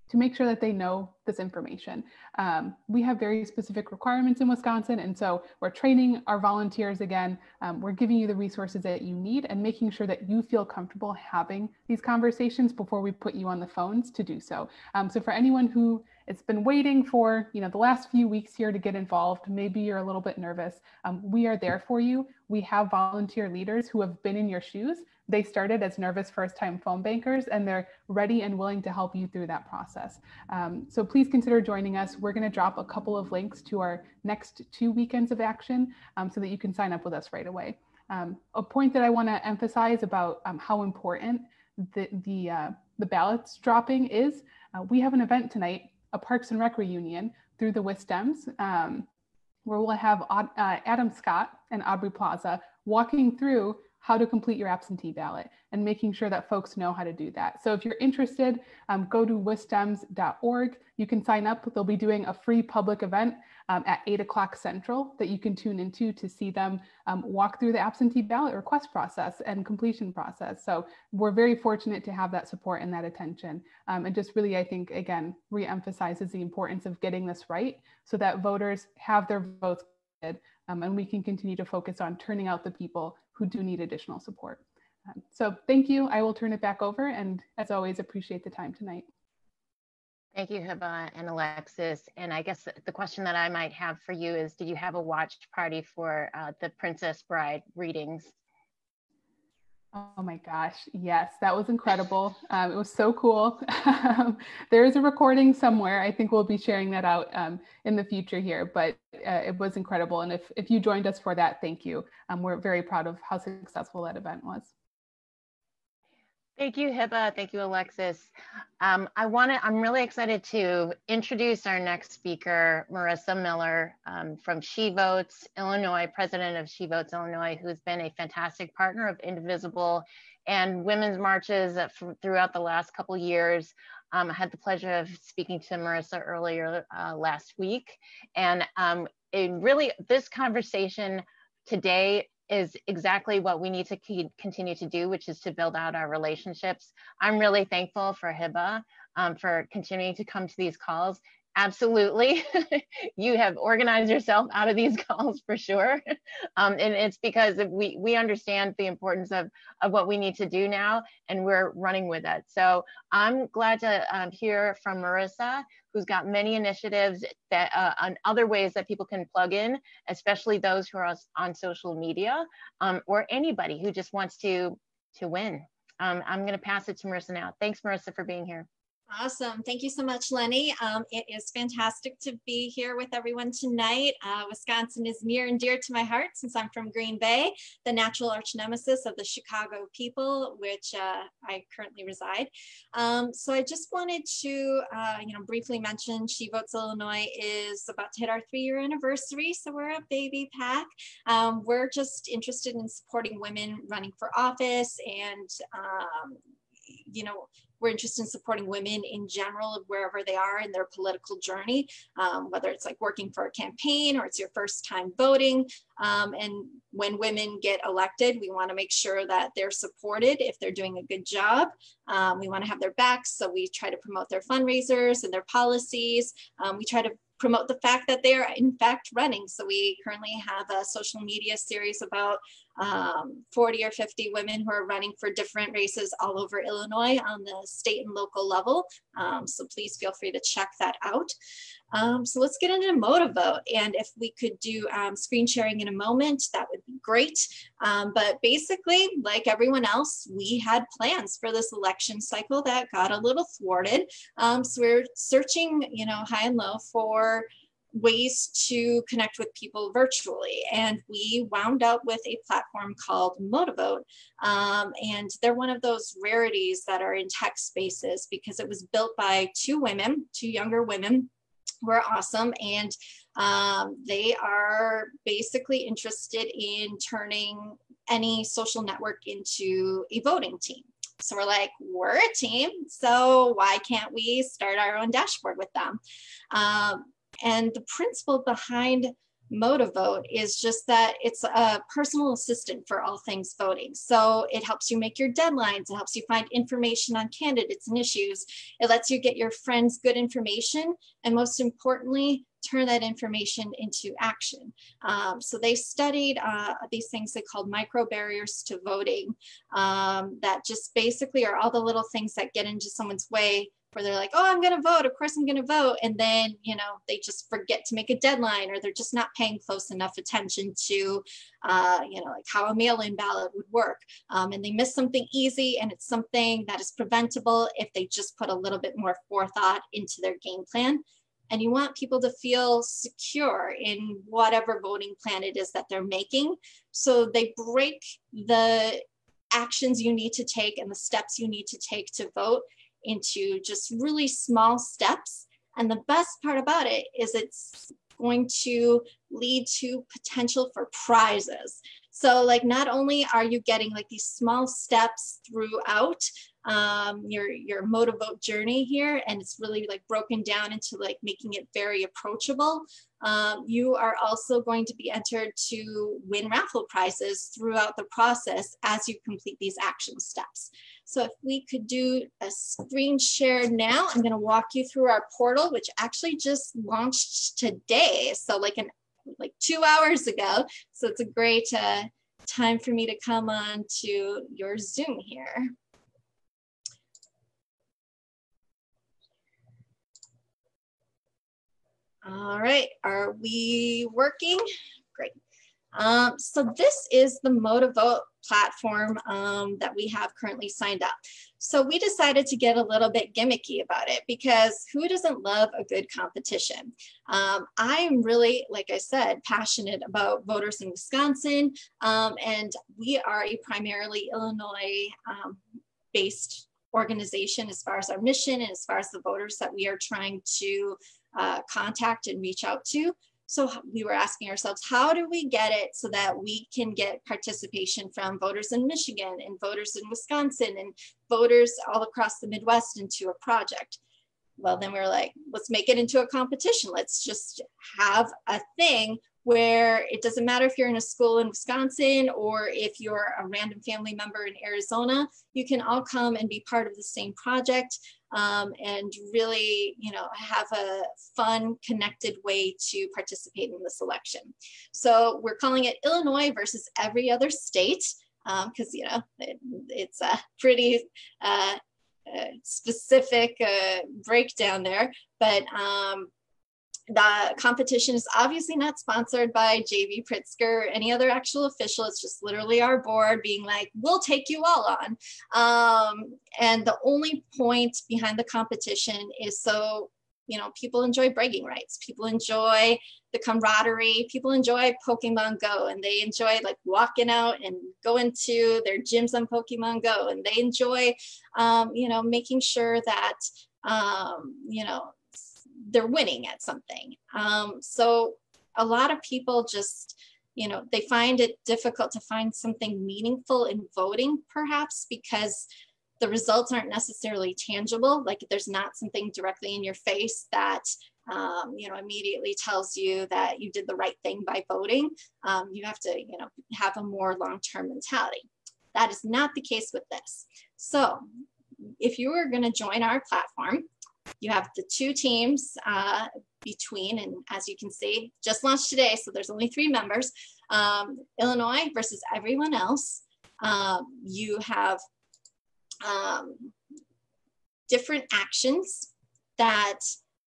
to make sure that they know this information. Um, we have very specific requirements in Wisconsin, and so we're training our volunteers again. Um, we're giving you the resources that you need and making sure that you feel comfortable having these conversations before we put you on the phones to do so. Um, so for anyone who it's been waiting for you know the last few weeks here to get involved, maybe you're a little bit nervous. Um, we are there for you. We have volunteer leaders who have been in your shoes they started as nervous first time phone bankers and they're ready and willing to help you through that process. Um, so please consider joining us. We're going to drop a couple of links to our next two weekends of action um, so that you can sign up with us right away. Um, a point that I want to emphasize about um, how important the, the, uh, the ballots dropping is uh, we have an event tonight, a Parks and Rec reunion through the WisDems um, where we'll have uh, Adam Scott and Aubrey Plaza walking through how to complete your absentee ballot and making sure that folks know how to do that. So if you're interested, um, go to wisdems.org. You can sign up. They'll be doing a free public event um, at 8 o'clock Central that you can tune into to see them um, walk through the absentee ballot request process and completion process. So we're very fortunate to have that support and that attention. Um, and just really, I think, again, reemphasizes the importance of getting this right so that voters have their votes um, and we can continue to focus on turning out the people who do need additional support. Um, so thank you. I will turn it back over and as always, appreciate the time tonight.
Thank you, Heba and Alexis. And I guess the question that I might have for you is, did you have a watch party for uh, the Princess Bride readings?
Oh my gosh, yes, that was incredible. Um, it was so cool. there is a recording somewhere. I think we'll be sharing that out um, in the future here, but uh, it was incredible. And if, if you joined us for that, thank you. Um, we're very proud of how successful that event was.
Thank you, Heba. Thank you, Alexis. Um, I want to, I'm really excited to introduce our next speaker, Marissa Miller um, from She Votes Illinois, president of She Votes Illinois, who's been a fantastic partner of Indivisible and women's marches throughout the last couple years. Um, I had the pleasure of speaking to Marissa earlier uh, last week. And um, it really, this conversation today is exactly what we need to keep, continue to do, which is to build out our relationships. I'm really thankful for Heba um, for continuing to come to these calls. Absolutely, you have organized yourself out of these calls for sure, um, and it's because we we understand the importance of of what we need to do now, and we're running with it. So I'm glad to um, hear from Marissa, who's got many initiatives that uh, on other ways that people can plug in, especially those who are on social media um, or anybody who just wants to to win. Um, I'm going to pass it to Marissa now. Thanks, Marissa, for being here.
Awesome. Thank you so much, Lenny. Um, it is fantastic to be here with everyone tonight. Uh, Wisconsin is near and dear to my heart since I'm from Green Bay, the natural arch nemesis of the Chicago people, which uh, I currently reside. Um, so I just wanted to, uh, you know, briefly mention She Votes Illinois is about to hit our three-year anniversary. So we're a baby PAC. Um, we're just interested in supporting women running for office and um, you know, we're interested in supporting women in general, wherever they are in their political journey, um, whether it's like working for a campaign or it's your first time voting. Um, and when women get elected, we want to make sure that they're supported if they're doing a good job. Um, we want to have their backs, so we try to promote their fundraisers and their policies. Um, we try to promote the fact that they are in fact running. So we currently have a social media series about um, 40 or 50 women who are running for different races all over Illinois on the state and local level. Um, so please feel free to check that out. Um, so let's get into Motivote. And if we could do um, screen sharing in a moment, that would be great. Um, but basically, like everyone else, we had plans for this election cycle that got a little thwarted. Um, so we're searching, you know, high and low for ways to connect with people virtually. And we wound up with a platform called Motivote. Um, and they're one of those rarities that are in tech spaces because it was built by two women, two younger women were awesome. And um, they are basically interested in turning any social network into a voting team. So we're like, we're a team, so why can't we start our own dashboard with them? Um, and the principle behind Motivote is just that it's a personal assistant for all things voting. So it helps you make your deadlines, it helps you find information on candidates and issues, it lets you get your friends good information, and most importantly, turn that information into action. Um, so they studied uh, these things they called micro barriers to voting um, that just basically are all the little things that get into someone's way where they're like, oh, I'm going to vote. Of course, I'm going to vote. And then, you know, they just forget to make a deadline or they're just not paying close enough attention to, uh, you know, like how a mail in ballot would work. Um, and they miss something easy and it's something that is preventable if they just put a little bit more forethought into their game plan. And you want people to feel secure in whatever voting plan it is that they're making. So they break the actions you need to take and the steps you need to take to vote into just really small steps. And the best part about it is it's going to lead to potential for prizes. So like not only are you getting like these small steps throughout um, your your Motivote journey here, and it's really like broken down into like making it very approachable. Um, you are also going to be entered to win raffle prizes throughout the process as you complete these action steps. So if we could do a screen share now, I'm gonna walk you through our portal, which actually just launched today. So like an like two hours ago. So it's a great uh, time for me to come on to your Zoom here. All right, are we working? Great. Um, so this is the Motivote platform um, that we have currently signed up. So we decided to get a little bit gimmicky about it because who doesn't love a good competition? Um, I am really, like I said, passionate about voters in Wisconsin, um, and we are a primarily Illinois um, based organization as far as our mission and as far as the voters that we are trying to uh, contact and reach out to. So we were asking ourselves, how do we get it so that we can get participation from voters in Michigan and voters in Wisconsin and voters all across the Midwest into a project? Well, then we were like, let's make it into a competition. Let's just have a thing where it doesn't matter if you're in a school in Wisconsin or if you're a random family member in Arizona, you can all come and be part of the same project um, and really, you know, have a fun, connected way to participate in this election. So we're calling it Illinois versus every other state because, um, you know, it, it's a pretty uh, uh, specific uh, breakdown there. But um, the competition is obviously not sponsored by JB Pritzker or any other actual official. It's just literally our board being like, we'll take you all on. Um, and the only point behind the competition is so, you know, people enjoy bragging rights. People enjoy the camaraderie. People enjoy Pokemon Go and they enjoy like walking out and going to their gyms on Pokemon Go. And they enjoy, um, you know, making sure that, um, you know, they're winning at something. Um, so a lot of people just, you know, they find it difficult to find something meaningful in voting, perhaps because the results aren't necessarily tangible. Like there's not something directly in your face that um, you know, immediately tells you that you did the right thing by voting. Um, you have to, you know, have a more long-term mentality. That is not the case with this. So if you are going to join our platform, you have the two teams uh, between, and as you can see, just launched today, so there's only three members. Um, Illinois versus everyone else. Um, you have um, different actions that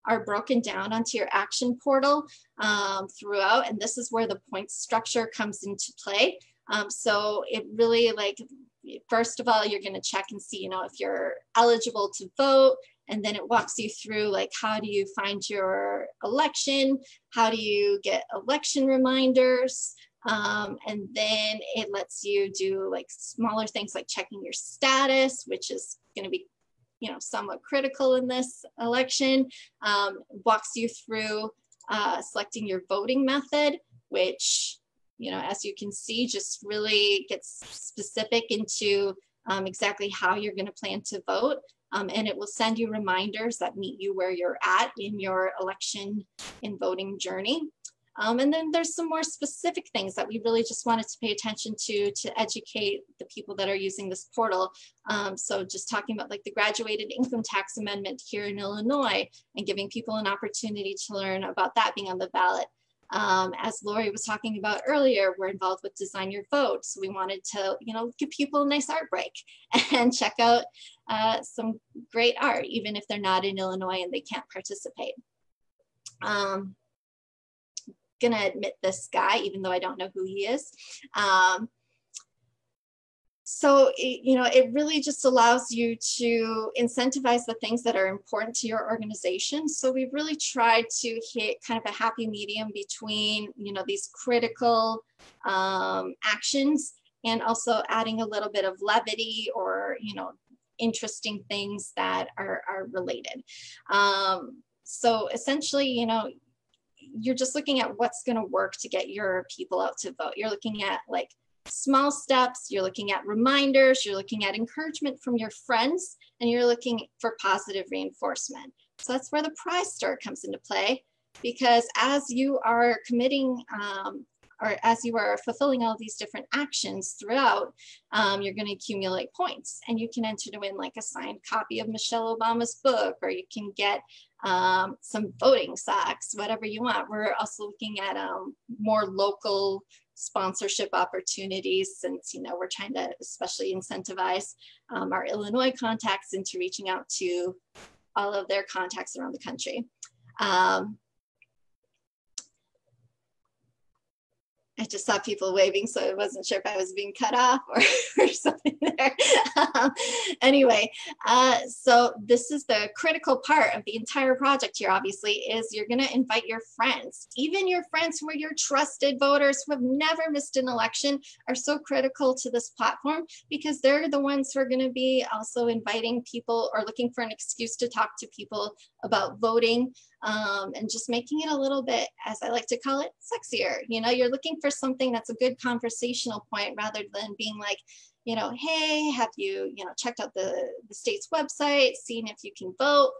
are broken down onto your action portal um, throughout, and this is where the point structure comes into play. Um, so it really like, first of all, you're gonna check and see, you know, if you're eligible to vote, and then it walks you through like how do you find your election? How do you get election reminders? Um, and then it lets you do like smaller things like checking your status which is going to be you know somewhat critical in this election. Um, walks you through uh, selecting your voting method which you know as you can see just really gets specific into um, exactly how you're going to plan to vote um, and it will send you reminders that meet you where you're at in your election and voting journey. Um, and then there's some more specific things that we really just wanted to pay attention to to educate the people that are using this portal. Um, so just talking about like the graduated income tax amendment here in Illinois and giving people an opportunity to learn about that being on the ballot. Um, as Lori was talking about earlier, we're involved with Design Your Vote. So we wanted to, you know, give people a nice art break and check out uh, some great art, even if they're not in Illinois and they can't participate. Um, gonna admit this guy, even though I don't know who he is. Um, so it, you know it really just allows you to incentivize the things that are important to your organization. So we've really tried to hit kind of a happy medium between you know these critical um, actions and also adding a little bit of levity or you know interesting things that are, are related. Um, so essentially you know you're just looking at what's going to work to get your people out to vote. You're looking at like small steps, you're looking at reminders, you're looking at encouragement from your friends, and you're looking for positive reinforcement. So that's where the prize star comes into play because as you are committing um, or as you are fulfilling all these different actions throughout, um, you're going to accumulate points and you can enter to win like a signed copy of Michelle Obama's book, or you can get um, some voting socks, whatever you want. We're also looking at um, more local sponsorship opportunities since you know we're trying to especially incentivize um, our Illinois contacts into reaching out to all of their contacts around the country. Um, I just saw people waving, so I wasn't sure if I was being cut off or, or something there. um, anyway, uh, so this is the critical part of the entire project here, obviously, is you're gonna invite your friends. Even your friends who are your trusted voters who have never missed an election are so critical to this platform because they're the ones who are gonna be also inviting people or looking for an excuse to talk to people about voting um, and just making it a little bit, as I like to call it, sexier. You know, you're looking for something that's a good conversational point rather than being like, you know, hey, have you, you know, checked out the, the state's website, seen if you can vote?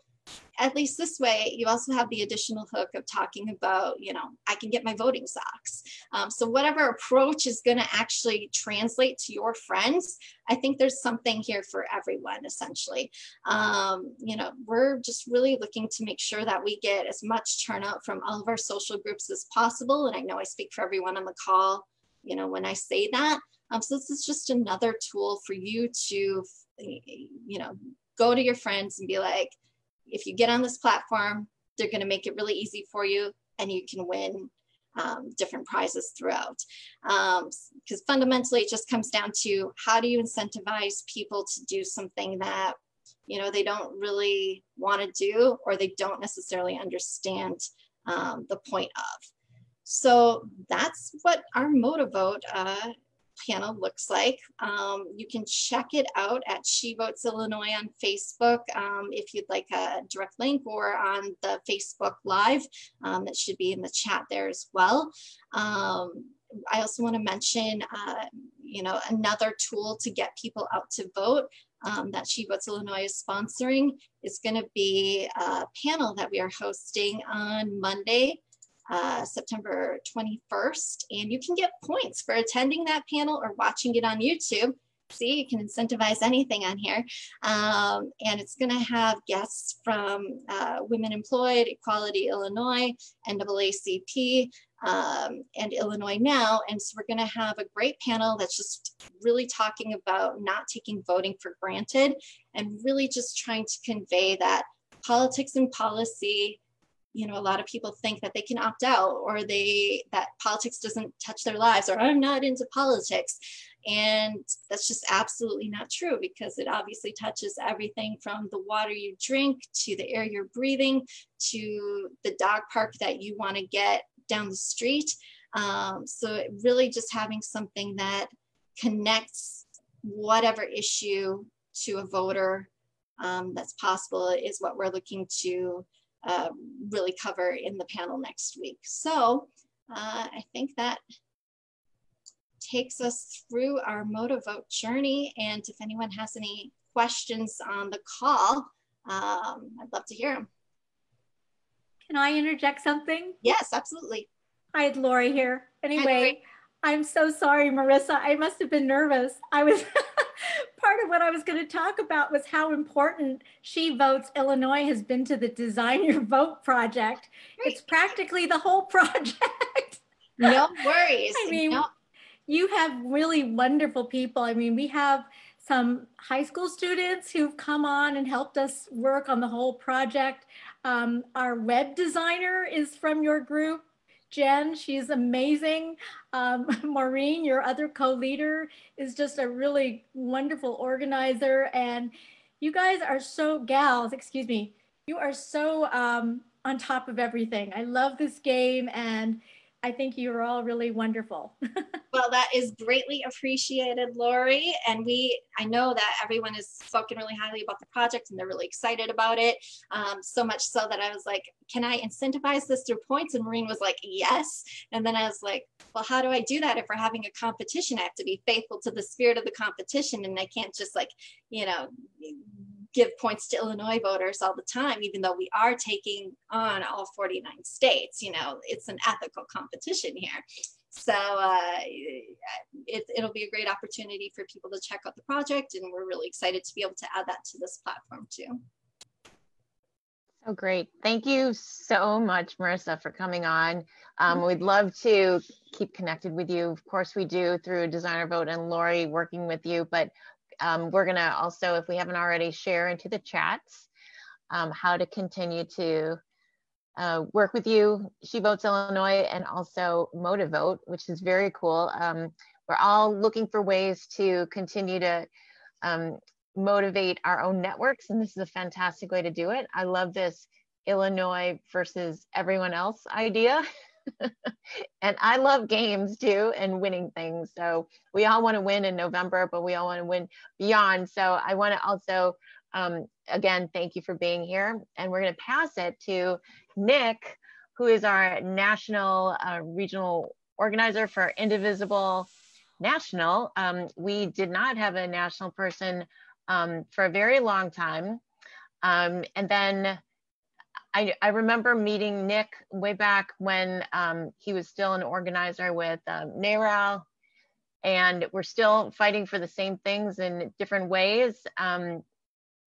At least this way, you also have the additional hook of talking about, you know, I can get my voting socks. Um, so whatever approach is going to actually translate to your friends, I think there's something here for everyone, essentially. Um, you know, we're just really looking to make sure that we get as much turnout from all of our social groups as possible. And I know I speak for everyone on the call, you know, when I say that. Um, so this is just another tool for you to, you know, go to your friends and be like, if you get on this platform, they're going to make it really easy for you and you can win um, different prizes throughout. Because um, fundamentally, it just comes down to how do you incentivize people to do something that you know they don't really want to do or they don't necessarily understand um, the point of. So that's what our Motivote uh, panel looks like. Um, you can check it out at She Votes Illinois on Facebook um, if you'd like a direct link or on the Facebook Live. Um, that should be in the chat there as well. Um, I also want to mention, uh, you know, another tool to get people out to vote um, that She Votes Illinois is sponsoring is going to be a panel that we are hosting on Monday, uh, September 21st. And you can get points for attending that panel or watching it on YouTube. See, you can incentivize anything on here. Um, and it's going to have guests from uh, Women Employed, Equality Illinois, NAACP, um, and Illinois Now. And so we're going to have a great panel that's just really talking about not taking voting for granted and really just trying to convey that politics and policy you know a lot of people think that they can opt out or they that politics doesn't touch their lives or i'm not into politics. And that's just absolutely not true because it obviously touches everything from the water you drink to the air you're breathing to the dog park that you want to get down the street. Um, so really just having something that connects whatever issue to a voter um, that's possible is what we're looking to uh, really cover in the panel next week. So uh, I think that takes us through our Motivote journey. And if anyone has any questions on the call, um, I'd love to hear them.
Can I interject something?
Yes, absolutely.
Hi, it's Lori here. Anyway, I'm so sorry, Marissa. I must have been nervous. I was part of what I was going to talk about was how important She Votes Illinois has been to the Design Your Vote project. It's practically the whole project.
no worries.
I mean, no. you have really wonderful people. I mean, we have some high school students who've come on and helped us work on the whole project. Um, our web designer is from your group. Jen, she's amazing. Um, Maureen, your other co-leader, is just a really wonderful organizer. And you guys are so, gals, excuse me, you are so um, on top of everything. I love this game and I think you're all really wonderful.
well, that is greatly appreciated, Lori. And we, I know that everyone has spoken really highly about the project and they're really excited about it. Um, so much so that I was like, can I incentivize this through points? And Maureen was like, yes. And then I was like, well, how do I do that if we're having a competition? I have to be faithful to the spirit of the competition and I can't just like, you know, give points to Illinois voters all the time, even though we are taking on all 49 states. You know, it's an ethical competition here. So uh, it, it'll be a great opportunity for people to check out the project, and we're really excited to be able to add that to this platform too.
Oh, great. Thank you so much, Marissa, for coming on. Um, we'd love to keep connected with you. Of course, we do through Design Your Vote and Lori working with you, but um, we're going to also, if we haven't already, share into the chats um, how to continue to uh, work with you, She Votes Illinois, and also Motivote, which is very cool. Um, we're all looking for ways to continue to um, motivate our own networks, and this is a fantastic way to do it. I love this Illinois versus everyone else idea. and I love games too and winning things. So we all want to win in November, but we all want to win beyond. So I want to also, um, again, thank you for being here. And we're going to pass it to Nick, who is our national uh, regional organizer for Indivisible National. Um, we did not have a national person um, for a very long time. Um, and then I, I remember meeting Nick way back when um, he was still an organizer with um, NARAL, and we're still fighting for the same things in different ways. Um,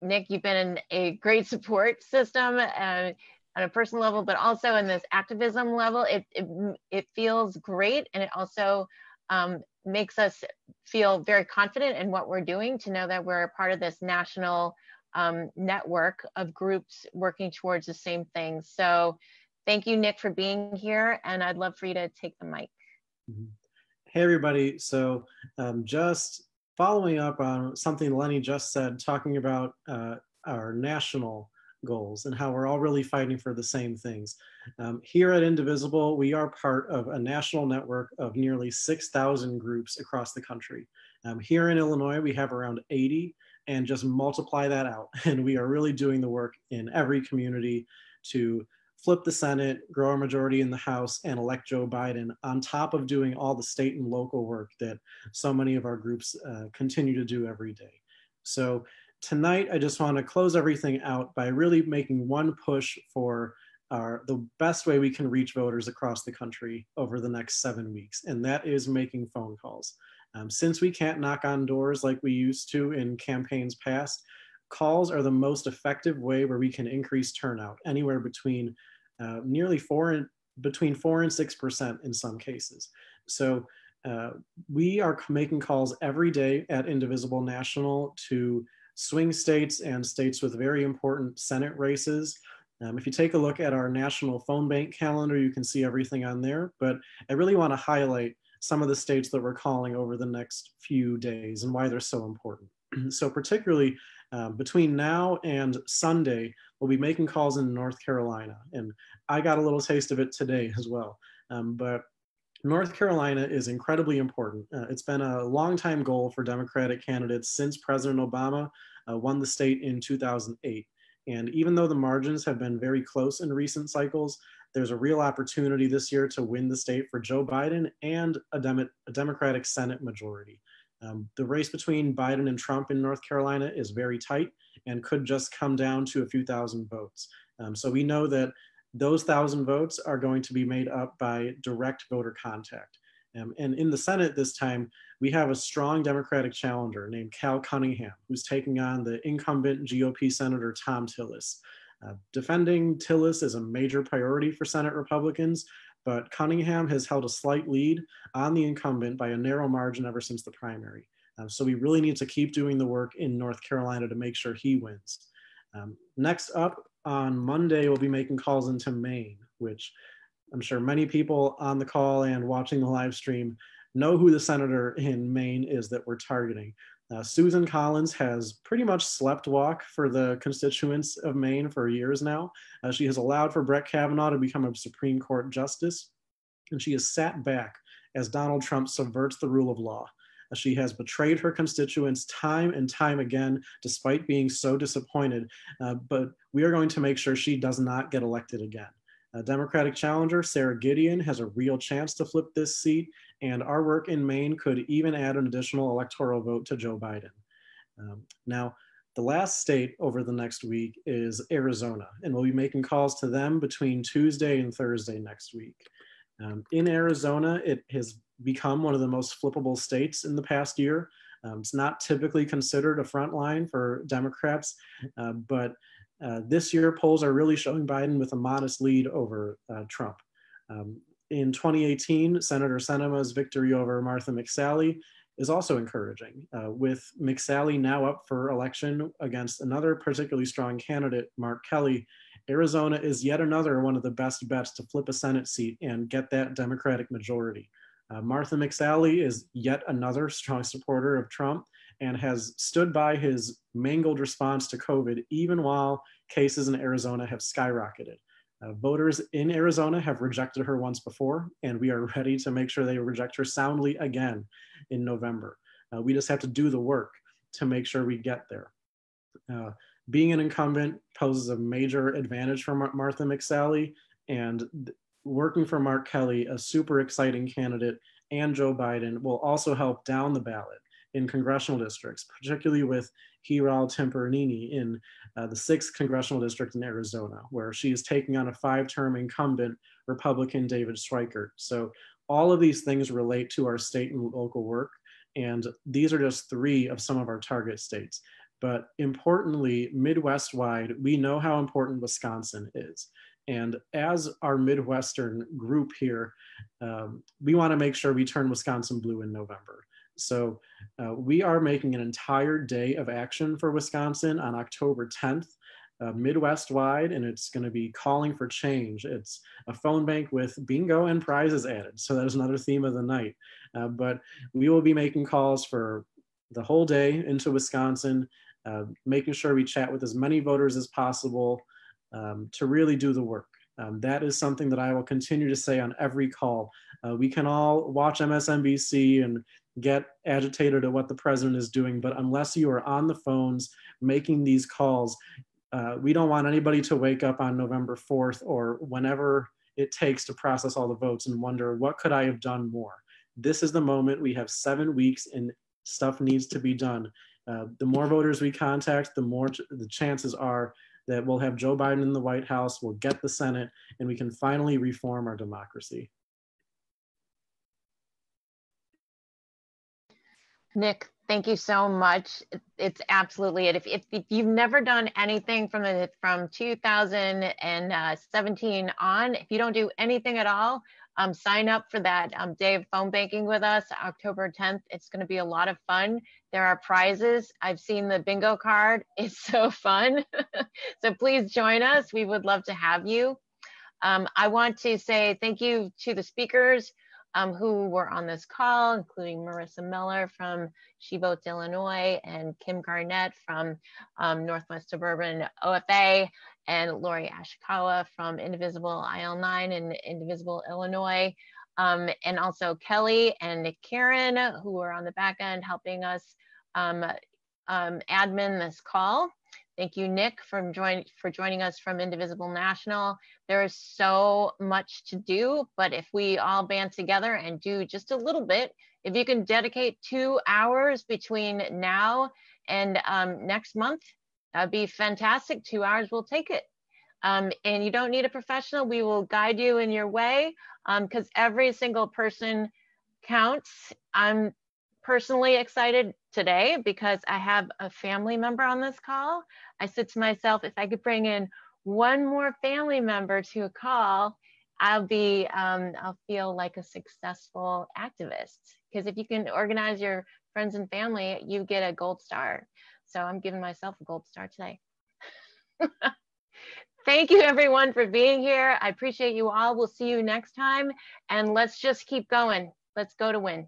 Nick, you've been in a great support system uh, on a personal level, but also in this activism level. It, it, it feels great, and it also um, makes us feel very confident in what we're doing to know that we're a part of this national um, network of groups working towards the same thing. So thank you, Nick, for being here. And I'd love for you to take the mic.
Mm-hmm. Hey, everybody. So um, just following up on something Lenny just said, talking about uh, our national goals and how we're all really fighting for the same things. Um, here at Indivisible, we are part of a national network of nearly 6,000 groups across the country. Um, here in Illinois, we have around 80 and just multiply that out. And we are really doing the work in every community to flip the Senate, grow a majority in the House, and elect Joe Biden, on top of doing all the state and local work that so many of our groups uh, continue to do every day. So tonight, I just want to close everything out by really making one push for our, the best way we can reach voters across the country over the next seven weeks, and that is making phone calls. Um, since we can't knock on doors like we used to in campaigns past, calls are the most effective way where we can increase turnout, anywhere between uh, nearly four and between four and six percent in some cases. So uh, we are making calls every day at Indivisible National to swing states and states with very important Senate races. Um, if you take a look at our national phone bank calendar, you can see everything on there. But I really want to highlight some of the states that we're calling over the next few days and why they're so important. so particularly um, between now and Sunday, we'll be making calls in North Carolina. And I got a little taste of it today as well. Um, but North Carolina is incredibly important. Uh, it's been a long time goal for Democratic candidates since President Obama uh, won the state in 2008. And even though the margins have been very close in recent cycles, there's a real opportunity this year to win the state for Joe Biden and a, Dem- a Democratic Senate majority. Um, the race between Biden and Trump in North Carolina is very tight and could just come down to a few thousand votes. Um, so we know that those thousand votes are going to be made up by direct voter contact. Um, and in the Senate this time, we have a strong Democratic challenger named Cal Cunningham, who's taking on the incumbent GOP Senator Thom Tillis. Uh, defending Tillis is a major priority for Senate Republicans, but Cunningham has held a slight lead on the incumbent by a narrow margin ever since the primary. Um, so we really need to keep doing the work in North Carolina to make sure he wins. Um, next up on Monday, we'll be making calls into Maine, which I'm sure many people on the call and watching the live stream know who the senator in Maine is that we're targeting. Uh, Susan Collins has pretty much slept walk for the constituents of Maine for years now. Uh, she has allowed for Brett Kavanaugh to become a Supreme Court justice, and she has sat back as Donald Trump subverts the rule of law. Uh, she has betrayed her constituents time and time again, despite being so disappointed. Uh, but we are going to make sure she does not get elected again. Democratic challenger Sara Gideon has a real chance to flip this seat, and our work in Maine could even add an additional electoral vote to Joe Biden. Um, now, the last state over the next week is Arizona, and we'll be making calls to them between Tuesday and Thursday next week. Um, in Arizona, it has become one of the most flippable states in the past year. Um, it's not typically considered a front line for Democrats, uh, but uh, this year polls are really showing Biden with a modest lead over uh, Trump. Um, in 2018, Senator Sinema's victory over Martha McSally is also encouraging, uh, with McSally now up for election against another particularly strong candidate, Mark Kelly, Arizona is yet another one of the best bets to flip a Senate seat and get that Democratic majority. Uh, Martha McSally is yet another strong supporter of Trump and has stood by his mangled response to COVID even while cases in Arizona have skyrocketed. Uh, voters in Arizona have rejected her once before, and we are ready to make sure they reject her soundly again in November. Uh, we just have to do the work to make sure we get there. Uh, being an incumbent poses a major advantage for Mar Martha McSally, and working for Mark Kelly, a super exciting candidate, and Joe Biden will also help down the ballot in congressional districts, particularly with Hiral Tipirneni in uh, the sixth congressional district in Arizona, where she is taking on a five-term incumbent Republican David Schweikert. So all of these things relate to our state and local work, and these are just three of some of our target states. But importantly, Midwest-wide, we know how important Wisconsin is. And as our Midwestern group here, um, we want to make sure we turn Wisconsin blue in November. So uh, we are making an entire day of action for Wisconsin on October 10th, uh, Midwest wide, and it's going to be calling for change. It's a phone bank with bingo and prizes added. So that is another theme of the night. Uh, but we will be making calls for the whole day into Wisconsin, uh, making sure we chat with as many voters as possible um, to really do the work. Um, that is something that I will continue to say on every call. Uh, we can all watch MSNBC and get agitated at what the president is doing, but unless you are on the phones making these calls, uh, we don't want anybody to wake up on November 4th or whenever it takes to process all the votes and wonder, what could I have done more? This is the moment. We have seven weeks and stuff needs to be done. Uh, the more voters we contact, the more the chances are that we'll have Joe Biden in the White House, we'll get the Senate, and we can finally reform our democracy.
Nick, thank you so much. It's absolutely it. If, if, if you've never done anything from the from 2017 on, if you don't do anything at all, um, sign up for that um, day of phone banking with us, October 10th. It's going to be a lot of fun. There are prizes. I've seen the bingo card. It's so fun. so please join us. We would love to have you. Um, I want to say thank you to the speakers um, who were on this call, including Marissa Miller from She Votes Illinois and Kym Garnett from um, Northwest Suburban OFA and Lori Ashikawa from Indivisible IL9 and Indivisible Illinois. Um, and also Kelly and Karen, who are on the back end helping us um, um, admin this call. Thank you, Nick, for, join, for joining us from Indivisible National. There is so much to do, but if we all band together and do just a little bit, if you can dedicate two hours between now and um, next month, that'd be fantastic. Two hours, we'll take it. Um, and you don't need a professional. We will guide you in your way because um, every single person counts. I'm personally excited today because I have a family member on this call. I said to myself, if I could bring in one more family member to a call, I'll be, um, I'll feel like a successful activist. Because if you can organize your friends and family, you get a gold star. So I'm giving myself a gold star today. Thank you everyone for being here. I appreciate you all. We'll see you next time. And let's just keep going. Let's go to win.